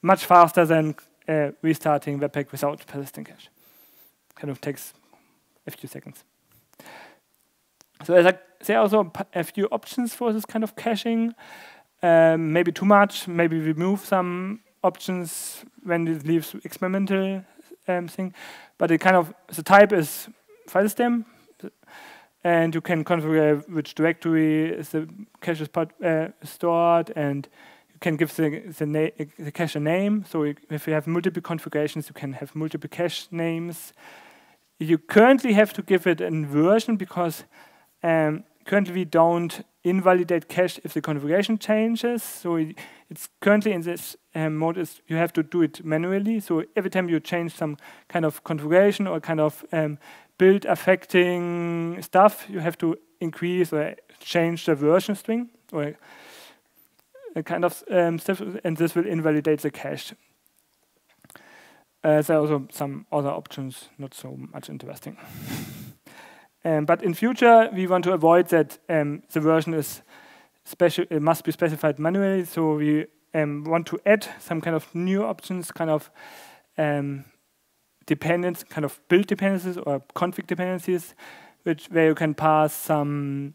much faster than uh, restarting Webpack without persistent cache. Kind of takes a few seconds. So there are also a few options for this kind of caching. Um, maybe too much, maybe remove some options when it leaves experimental um, thing. But it kind of, the type is file system, and you can configure which directory the cache is part, uh, stored, and you can give the, the, the cache a name. So if you have multiple configurations, you can have multiple cache names. You currently have to give it an version because um, currently we don't invalidate cache if the configuration changes. So it, it's currently in this um, mode is you have to do it manually. So every time you change some kind of configuration or kind of um, build affecting stuff, you have to increase or change the version string or a kind of um, stuff, and this will invalidate the cache. Uh, there are also some other options, not so much interesting. um, but in future, we want to avoid that um, the version is special. It must be specified manually. So we um, want to add some kind of new options, kind of um, dependence, kind of build dependencies or config dependencies, which where you can pass some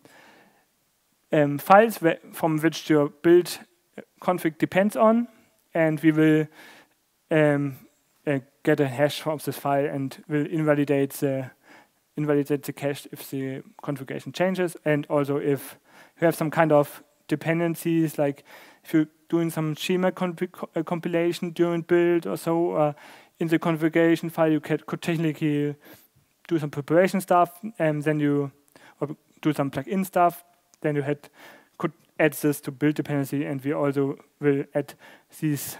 um, files from which your build config depends on, and we will um, uh, get a hash from this file and will invalidate the invalidate the cache if the configuration changes, and also if you have some kind of dependencies, like if you're doing some schema uh, compilation during build or so, uh, in the configuration file you could, could technically do some preparation stuff, and then you do some plugin stuff, then you had could add this to build dependency, and we also will add these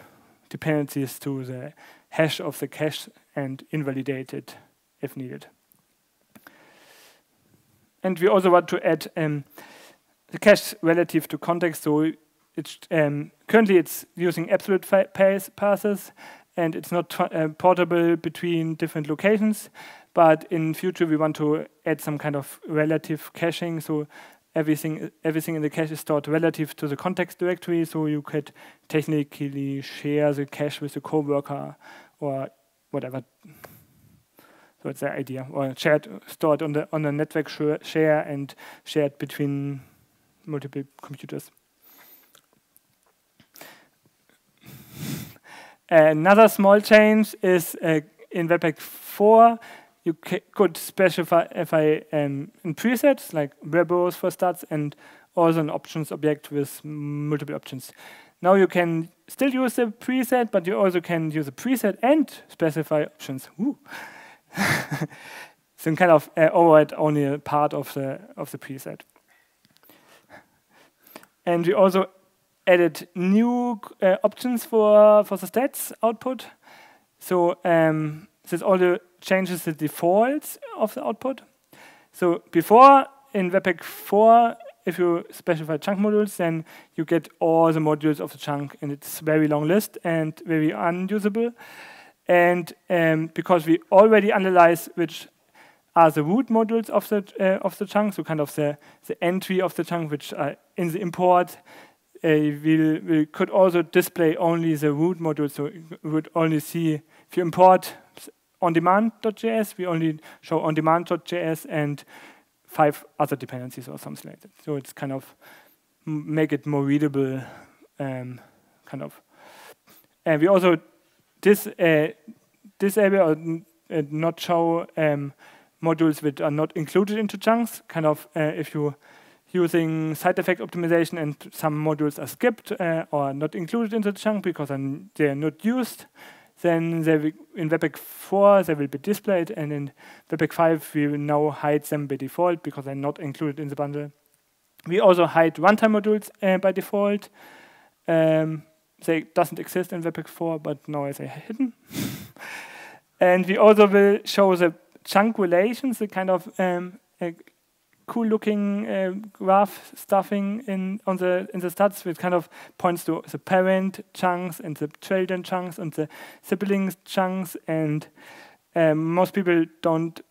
dependencies to the hash of the cache and invalidate it if needed. And we also want to add um, the cache relative to context. So it's um, currently it's using absolute passes, and it's not uh, portable between different locations. But in future, we want to add some kind of relative caching. So everything everything in the cache is stored relative to the context directory, so you could technically share the cache with a coworker or whatever. So it's the idea, or shared stored on the on a network share and shared between multiple computers. Another small change is uh, in Webpack 4 you could specify if um, in presets like verbose for stats and also an options object with multiple options. Now you can still use the preset, but you also can use a preset and specify options. so kind of uh, override only a part of the of the preset. And we also added new uh, options for for the stats output. So um, this all changes the defaults of the output. So before in Webpack 4, if you specify chunk modules, then you get all the modules of the chunk, and it's very long list and very unusable. And um, because we already analyze which are the root modules of the uh, of the chunk, so kind of the the entry of the chunk, which are in the import, we, we could also display only the root module, so you would only see if you import ondemand.js, we only show ondemand.js and five other dependencies or something like that. So it's kind of make it more readable, um, kind of. And we also dis uh, disable or uh, not show um, modules which are not included into chunks. Kind of uh, if you using side effect optimization and some modules are skipped uh, or not included in the chunk because they are not used, then will, in Webpack 4 they will be displayed, and in Webpack 5 we will now hide them by default because they're not included in the bundle. We also hide runtime modules uh, by default. Um, they doesn't exist in Webpack 4, but now they're hidden. and we also will show the chunk relations, the kind of um, cool looking uh, graph stuffing in on the in the stats which kind of points to the parent chunks and the children chunks and the siblings chunks and um, most people don't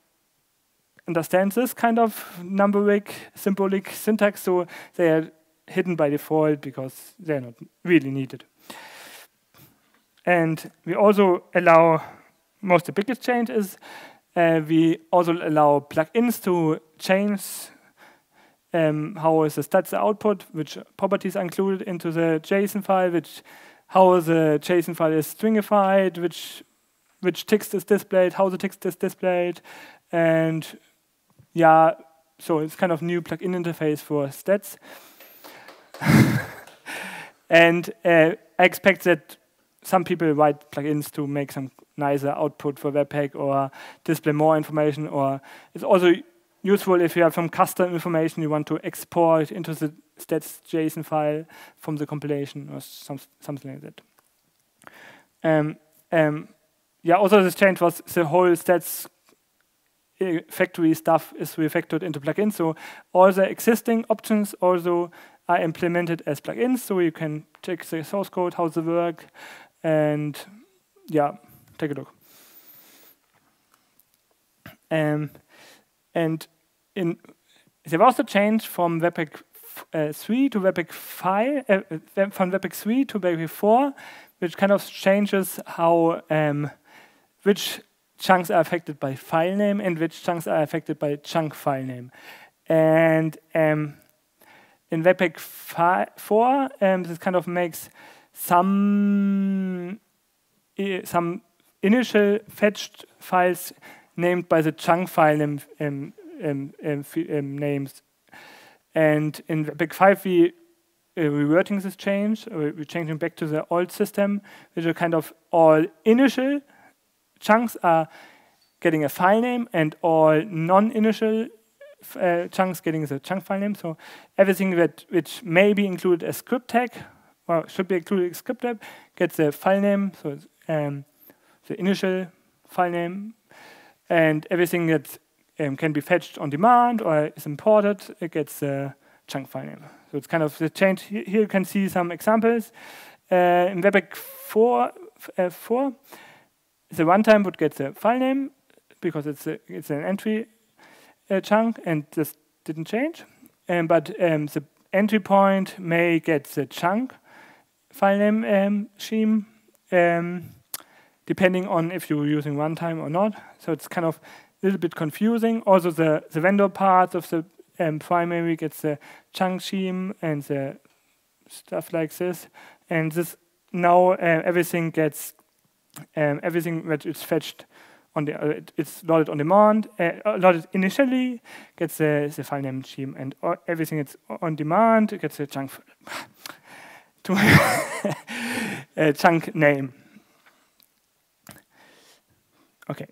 understand this kind of numeric symbolic syntax so they are hidden by default because they're not really needed. And we also allow most the biggest change is uh, we also allow plugins to change um, how is the stats output, which properties are included into the JSON file, which how the JSON file is stringified, which which text is displayed, how the text is displayed, and yeah, so it's kind of new plugin interface for stats. and uh, I expect that some people write plugins to make some nicer output for Webpack or display more information, or it's also useful if you have some custom information you want to export into the stats JSON file from the compilation or some, something like that. Um, um, yeah, also this change was the whole stats factory stuff is refactored into plugins. So all the existing options also are implemented as plugins. So you can check the source code, how they work, and yeah, take a look. Um, and in there was a change from Webpack uh, 3 to Webpack 5, uh, from Webpack 3 to Webpack 4, which kind of changes how um, which chunks are affected by file name and which chunks are affected by chunk file name. And um, in Webpack 4, um, this kind of makes some some initial fetched files named by the chunk file um, um, um, names. And in Webpack 5, we uh, reverting this change, we're changing back to the old system, which are kind of all initial chunks are getting a file name, and all non-initial uh, chunks getting the chunk file name. So everything that which may be included as script tag, or should be included as script tag, gets the file name, so um, the initial file name, and everything that um, can be fetched on demand or is imported, it gets the chunk file name. So it's kind of the change. Here you can see some examples. Uh, in Webpack 4, uh, 4, the runtime would get the file name because it's a, it's an entry uh, chunk, and this didn't change. Um, but um, the entry point may get the chunk file name um, scheme, um, depending on if you're using runtime or not. So it's kind of a little bit confusing. Also, the, the vendor part of the um, primary gets the chunk scheme and the stuff like this. And this now uh, everything gets um, everything that is fetched on the uh, it's loaded on demand, uh, loaded initially gets the, the file name scheme, and everything that's on demand gets a chunk to a chunk name. Okay,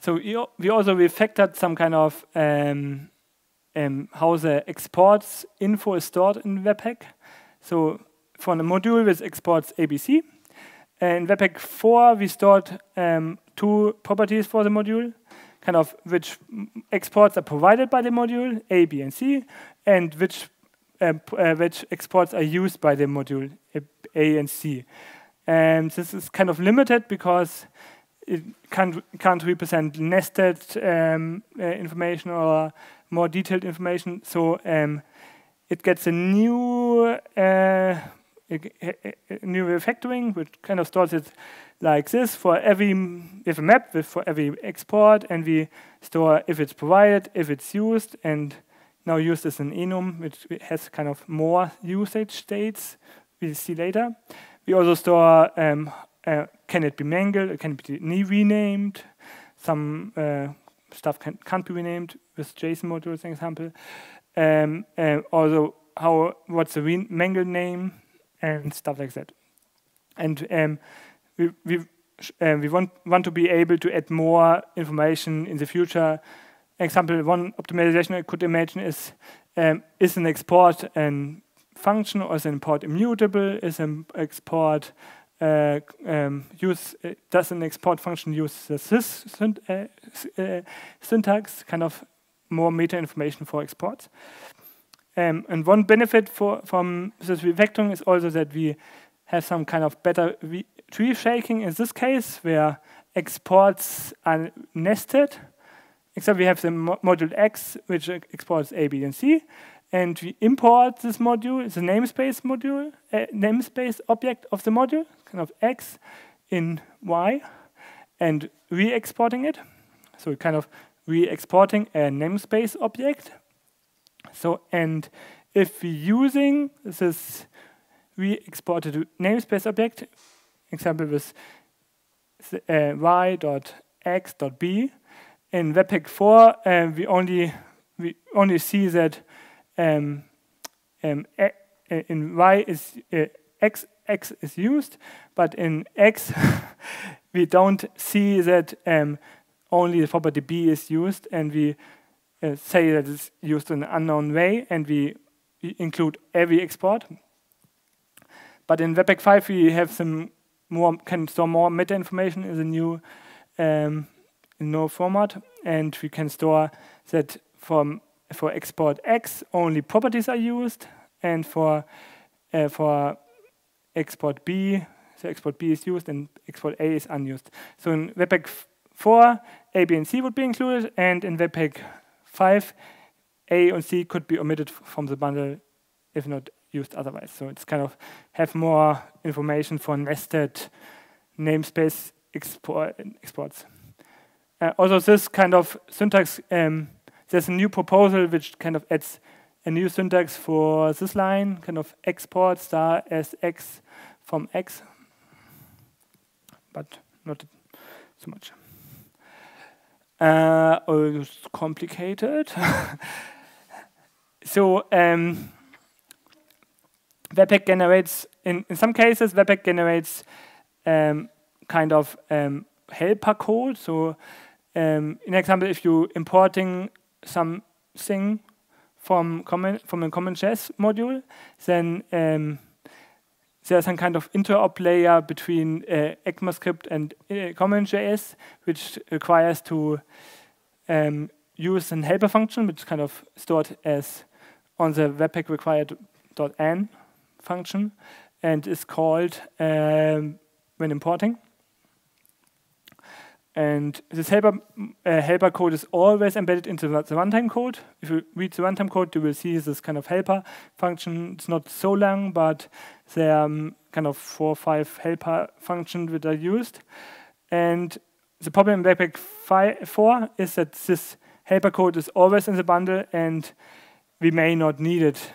so we also refactored some kind of um, um, how the exports info is stored in Webpack. So for the module with exports ABC, in Webpack 4, we stored um, two properties for the module, kind of which exports are provided by the module, A, B, and C, and which uh, uh, which exports are used by the module A and C. And this is kind of limited because it can't, can't represent nested um, uh, information or more detailed information. So um, it gets a new uh, new refactoring, which kind of stores it like this for every, have a map with for every export, and we store if it's provided, if it's used, and now used as an enum, which has kind of more usage states we'll see later. We also store um, uh, can it be mangled, can it be renamed, some uh, stuff can, not be renamed with JSON modules, example. Um, uh, also, how what's the mangled name, and stuff like that. And um, we, we, uh, we want, want to be able to add more information in the future. Example, one optimization I could imagine is, um, is an export a function or is an import immutable? Is an export uh, um, use uh, does an export function use the sys uh, uh, syntax, kind of more meta information for exports. Um, and one benefit for, from this refactoring is also that we have some kind of better tree shaking in this case, where exports are nested. Except we have the mo module X, which exports A, B, and C. And we import this module, the namespace module, uh, namespace object of the module, kind of X in Y, and re-exporting it. So kind of re-exporting a namespace object so, and if we're using this re-exported namespace object, example with uh, y.x.b, in Webpack 4, uh, we only we only see that um, um, in y is uh, x x is used, but in x we don't see that um, only the property b is used, and we uh, say that it's used in an unknown way, and we include every export. But in Webpack 5, we have some more can store more meta information in the new um, no format, and we can store that from for export X only properties are used, and for uh, for export B, so export B is used and export A is unused. So in Webpack 4, A, B, and C would be included, and in Webpack 5, A and C could be omitted from the bundle if not used otherwise. So it's kind of have more information for nested namespace export, exports. Uh, also, this kind of syntax, um, there's a new proposal which kind of adds a new syntax for this line, kind of export star as x from x, but not so much. Uh, oh, it's complicated. so um, Webpack generates, in, in some cases, Webpack generates um, kind of um, helper code. So, um, in example, if you're importing something from common from a CommonJS module, then um, there's some kind of interop layer between uh, ECMAScript and uh, CommonJS, which requires to um, use an helper function, which is kind of stored as on the webpack required .n function and is called um, when importing. And this helper, uh, helper code is always embedded into the runtime code. If you read the runtime code, you will see this kind of helper function. It's not so long, but there are um, kind of four or five helper functions that are used. And the problem in Webpack 4 is that this helper code is always in the bundle, and we may not need it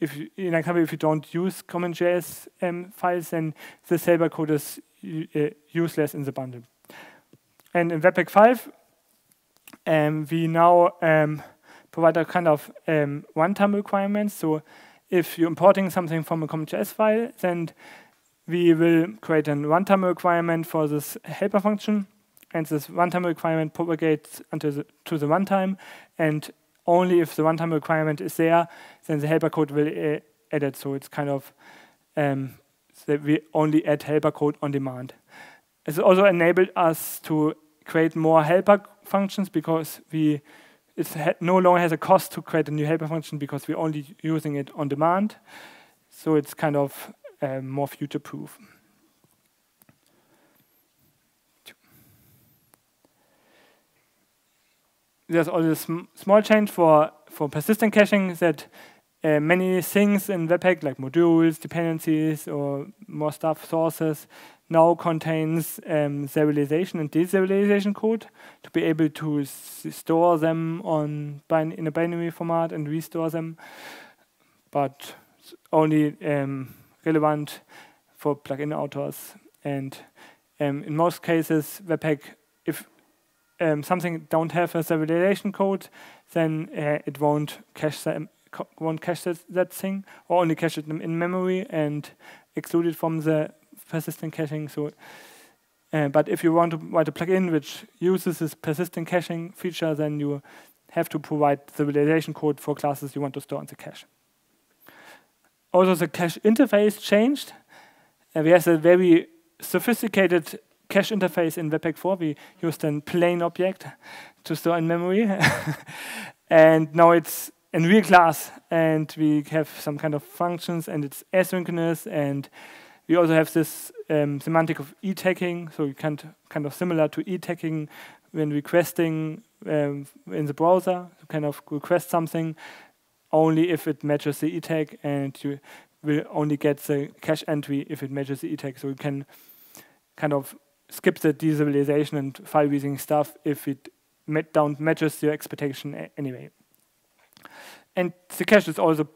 if you, in example, if you don't use CommonJS um, files, then the helper code is uh, useless in the bundle. And in Webpack 5, um, we now um, provide a kind of um, runtime requirement. So if you're importing something from a CommonJS file, then we will create a runtime requirement for this helper function. And this runtime requirement propagates unto the, to the runtime. And only if the runtime requirement is there, then the helper code will uh, add it. So it's kind of um, so we only add helper code on demand. It's also enabled us to create more helper functions because we it no longer has a cost to create a new helper function because we're only using it on demand. So it's kind of um, more future-proof. there's also a sm small change for, for persistent caching that uh, many things in Webpack, like modules, dependencies, or more stuff, sources, now contains um, serialization and deserialization code to be able to store them on in a binary format and restore them, but only um, relevant for plugin authors. And um, in most cases, Webpack, if um, something don't have a serialization code, then uh, it won't cache them, won't cache that, that, thing, or only cache it in memory and exclude it from the persistent caching. So, uh, but if you want to write a plugin which uses this persistent caching feature, then you have to provide the serialization code for classes you want to store in the cache. Also, the cache interface changed. Uh, we have a very sophisticated cache interface in Webpack 4. We used a plain object to store in memory. and now it's in real class, and we have some kind of functions, and it's asynchronous, and we also have this um, semantic of e-tagging, so you can kind of similar to e-tagging when requesting um, in the browser, you kind of request something only if it matches the e-tag, and you will only get the cache entry if it matches the e-tag. So you can kind of skip the deserialization and file weasing stuff if it met don't matches your expectation anyway. And the cache is also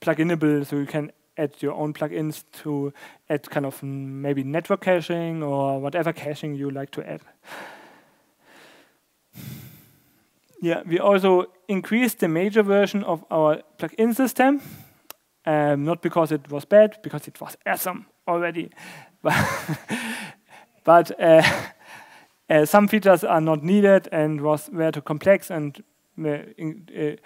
pluginable, so you can add your own plugins to add kind of maybe network caching or whatever caching you like to add. Yeah, we also increased the major version of our plugin system. Um, not because it was bad, because it was awesome already. But uh, uh, some features are not needed and was were too complex, and uh,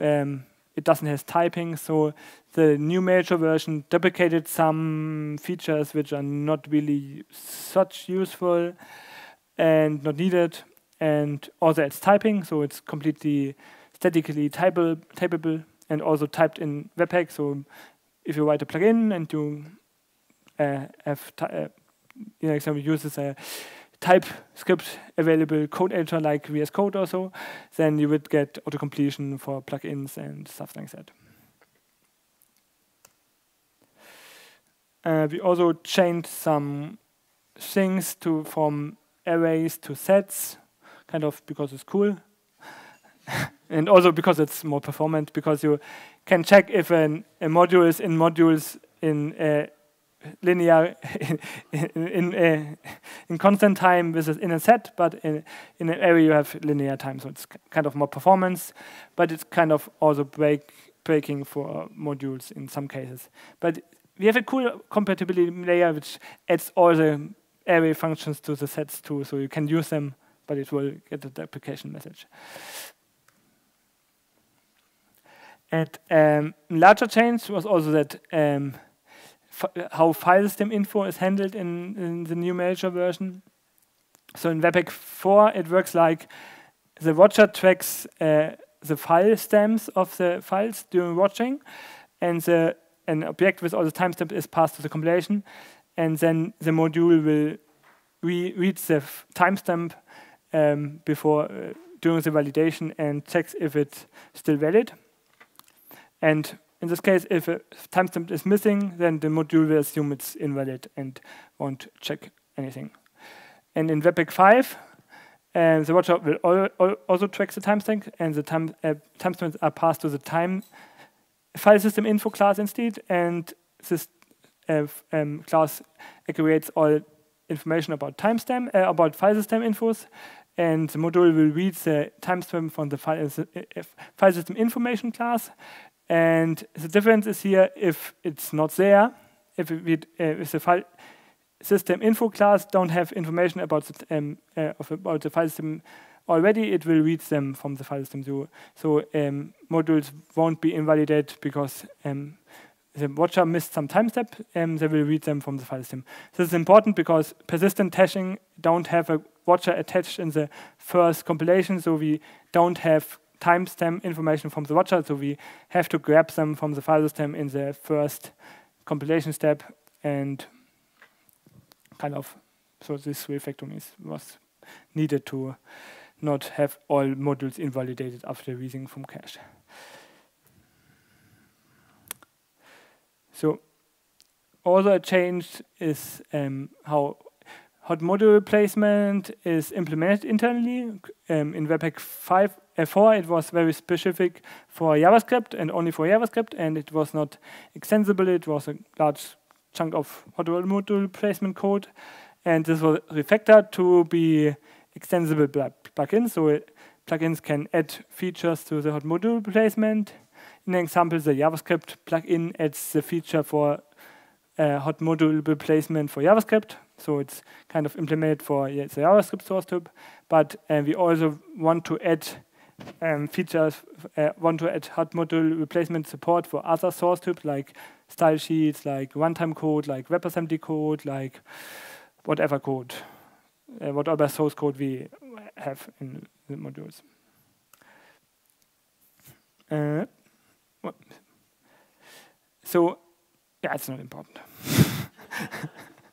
um, it doesn't have typing, so the new major version deprecated some features which are not really such useful and not needed, and also it's typing, so it's completely statically typable and also typed in Webpack. So if you write a plugin and you uh, have, uh, you know, example, uses a TypeScript available code editor like VS Code or so, then you would get auto-completion for plugins and stuff like that. Uh, we also changed some things to from arrays to sets, kind of because it's cool, and also because it's more performant. Because you can check if an, a module is in modules in uh, linear in in, uh, in, constant time with in a set, but in in an array you have linear time, so it's kind of more performance, but it's kind of also break breaking for modules in some cases. But we have a cool compatibility layer which adds all the array functions to the sets too, so you can use them, but it will get the deprecation message. And um, larger change was also that um, how file system info is handled in, in the new major version. So in Webpack 4, it works like the watcher tracks uh, the file stems of the files during watching, and the an object with all the timestamp is passed to the compilation, and then the module will re read the timestamp um, before uh, doing the validation and checks if it's still valid. And in this case, if a timestamp is missing, then the module will assume it's invalid and won't check anything. And in Webpack 5, uh, the watcher will al al also track the timestamp, and the time, uh, timestamps are passed to the time file system info class instead, and this uh, um, class aggregates all information about timestamp, uh, about file system infos, and the module will read the timestamp from the file, uh, file system information class and the difference is here if it's not there, if, we, uh, if the file system info class don't have information about the, um, uh, about the file system already, it will read them from the file system. So, um, modules won't be invalidated because um, the watcher missed some timestamp, and they will read them from the file system. This is important because persistent hashing don't have a watcher attached in the first compilation, so we don't have timestamp information from the watcher, so we have to grab them from the file system in the first compilation step and kind of, so this refactoring is, was needed to not have all modules invalidated after reading from cache. So also a change is um, how hot module replacement is implemented internally. Um, in Webpack 5 4 it was very specific for JavaScript and only for JavaScript, and it was not extensible. It was a large chunk of hot module replacement code, and this was refactored to be extensible plugins. So it, plugins can add features to the hot module replacement. In example, the JavaScript plugin adds the feature for uh, hot module replacement for JavaScript. So it's kind of implemented for yeah, the JavaScript source type. But uh, we also want to add um, features, uh, want to add hot module replacement support for other source types like style sheets, like runtime code, like WebAssembly code, like whatever code, uh, whatever source code we have in the modules. Uh, so, yeah, it's not important.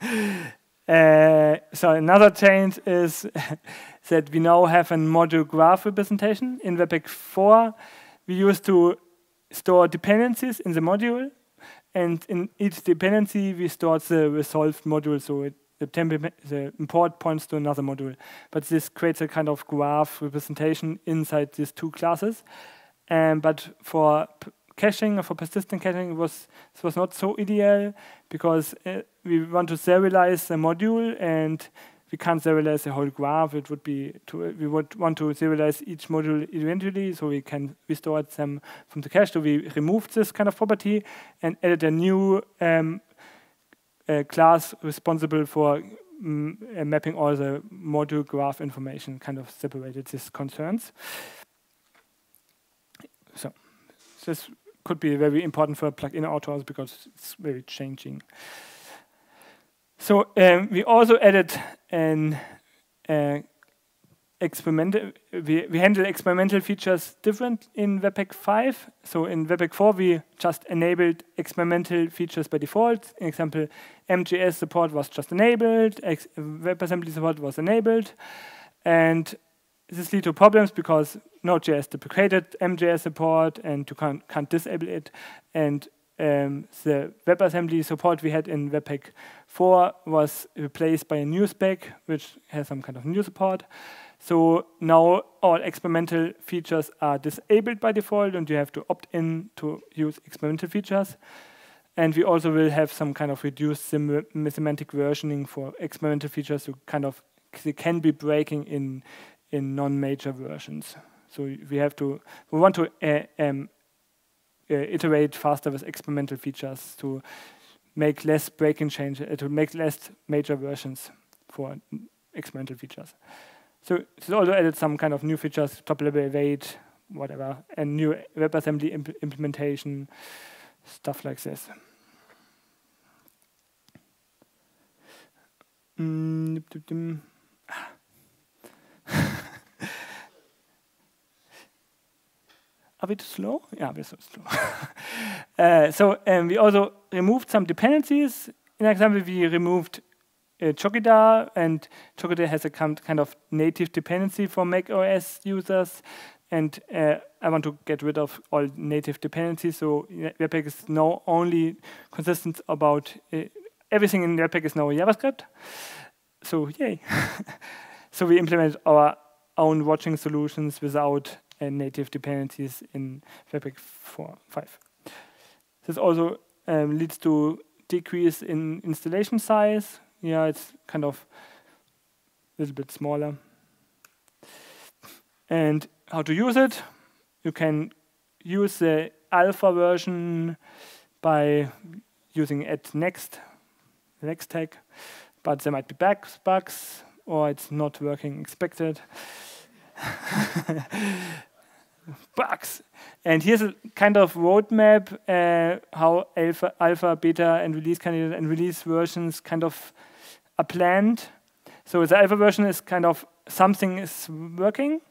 Uh, so another change is that we now have a module graph representation. In Webpack 4, we used to store dependencies in the module, and in each dependency, we stored the resolved module, so it, the, the, import points to another module. But this creates a kind of graph representation inside these two classes. Um, but for caching or for persistent caching was this was not so ideal because uh, we want to serialize the module and we can't serialize the whole graph. It would be to, we would want to serialize each module individually so we can restore them from the cache. So we removed this kind of property and added a new um, class responsible for um, uh, mapping all the module graph information, kind of separated these concerns. so this could be very important for plugin authors because it's very changing. So um, we also added an uh, experimental. We, we handle experimental features different in Webpack 5. So in Webpack 4, we just enabled experimental features by default. In example, MJS support was just enabled, WebAssembly support was enabled, and this lead to problems because Node.js deprecated MJS support and you can't, can't disable it. And um, the WebAssembly support we had in Webpack 4 was replaced by a new spec, which has some kind of new support. So now all experimental features are disabled by default, and you have to opt in to use experimental features. And we also will have some kind of reduced semantic versioning for experimental features, so kind of they can be breaking in in non-major versions. So we have to we want to uh, um, iterate faster with experimental features to make less breaking change uh, to make less major versions for experimental features. So this also added some kind of new features, top level await, whatever, and new WebAssembly imp implementation, stuff like this. Mm, Are we too slow? Yeah, we're so slow. uh, so um, we also removed some dependencies. In example, we removed uh, Chokidar, and Chokidar has a kind of native dependency for Mac OS users. And uh, I want to get rid of all native dependencies. So Webpack is now only consistent about uh, everything in Webpack is now JavaScript. So yay! so we implemented our own watching solutions without uh, native dependencies in Webpack 4, 5. This also um, leads to decrease in installation size. Yeah, it's kind of a little bit smaller. And how to use it? You can use the alpha version by using add next, next tag, but there might be bugs, bugs or it's not working expected. bugs. And here's a kind of roadmap uh, how alpha, alpha, beta, and release candidate and release versions kind of are planned. So the alpha version is kind of something is working,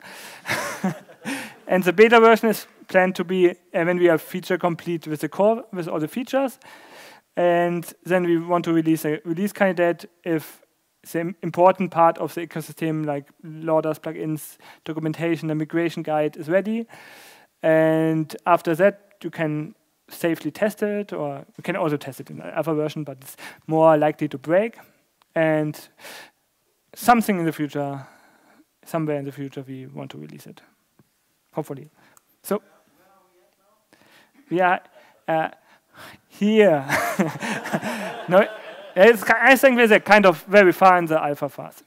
and the beta version is planned to be uh, when we are feature complete with the core with all the features, and then we want to release a release candidate if the important part of the ecosystem, like loaders, plugins, documentation, the migration guide is ready. And after that, you can safely test it, or you can also test it in another version, but it's more likely to break. And something in the future, somewhere in the future, we want to release it, hopefully. So we are uh, here. no. It's, I think we're kind of very far in the alpha phase.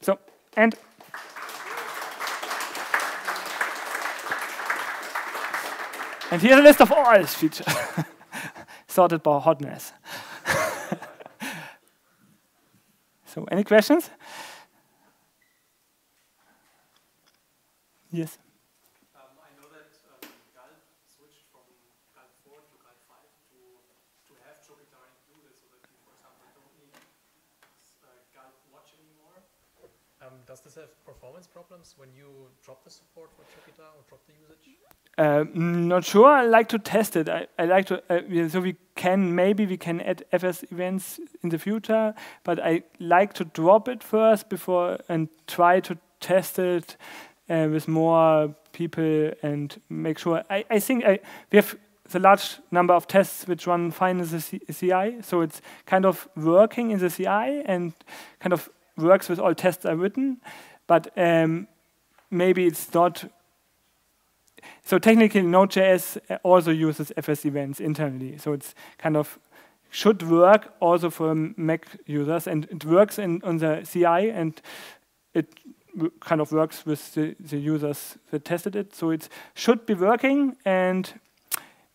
So, and and here's a list of all these features sorted by hotness. so, any questions? Yes. does this have performance problems when you drop the support for Chokidar or drop the usage? Uh, not sure. I like to test it. I, I like to. Uh, so we can maybe we can add FS events in the future, but I like to drop it first before and try to test it uh, with more people and make sure. I, I think I, we have the large number of tests which run fine in the C CI, so it's kind of working in the CI and kind of works with all tests I've written, but um, maybe it's not. So technically, Node.js also uses FS events internally. So it's kind of should work also for Mac users, and it works in on the CI, and it kind of works with the, the users that tested it. So it should be working, and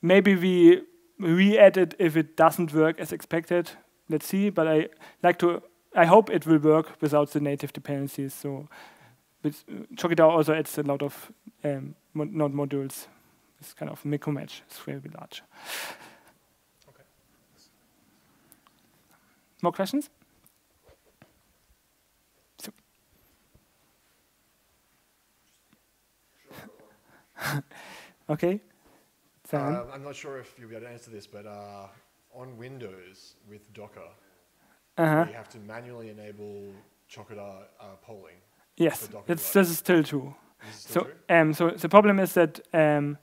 maybe we re-add it if it doesn't work as expected. Let's see. But I like to I hope it will work without the native dependencies. So with uh, Chokidar also adds a lot of um, mo node modules. It's kind of micromatch. It's very large. Okay. More questions? So. okay. Uh, I'm not sure if you'll be able to answer this, but uh, on Windows with Docker, Uh-huh. you have to manually enable Chokidar uh, polling. Yes, for Docker, that's, right? this is still true. Is still so, um, so the problem is that um,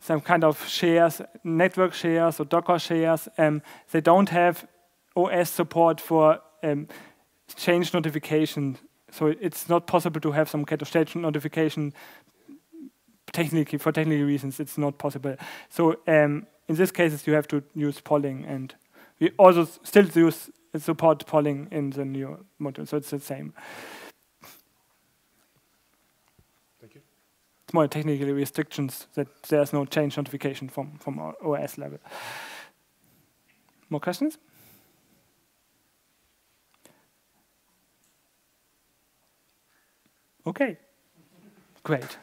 some kind of shares, network shares or Docker shares, um, they don't have OS support for um, change notification. So it's not possible to have some kind of change notification. Technically, for technical reasons, it's not possible. So um, in this cases, you have to use polling, and we also still use support polling in the new module. So it's the same. Thank you. more technical restrictions that there's no change notification from, from our OS level. More questions? Okay, great.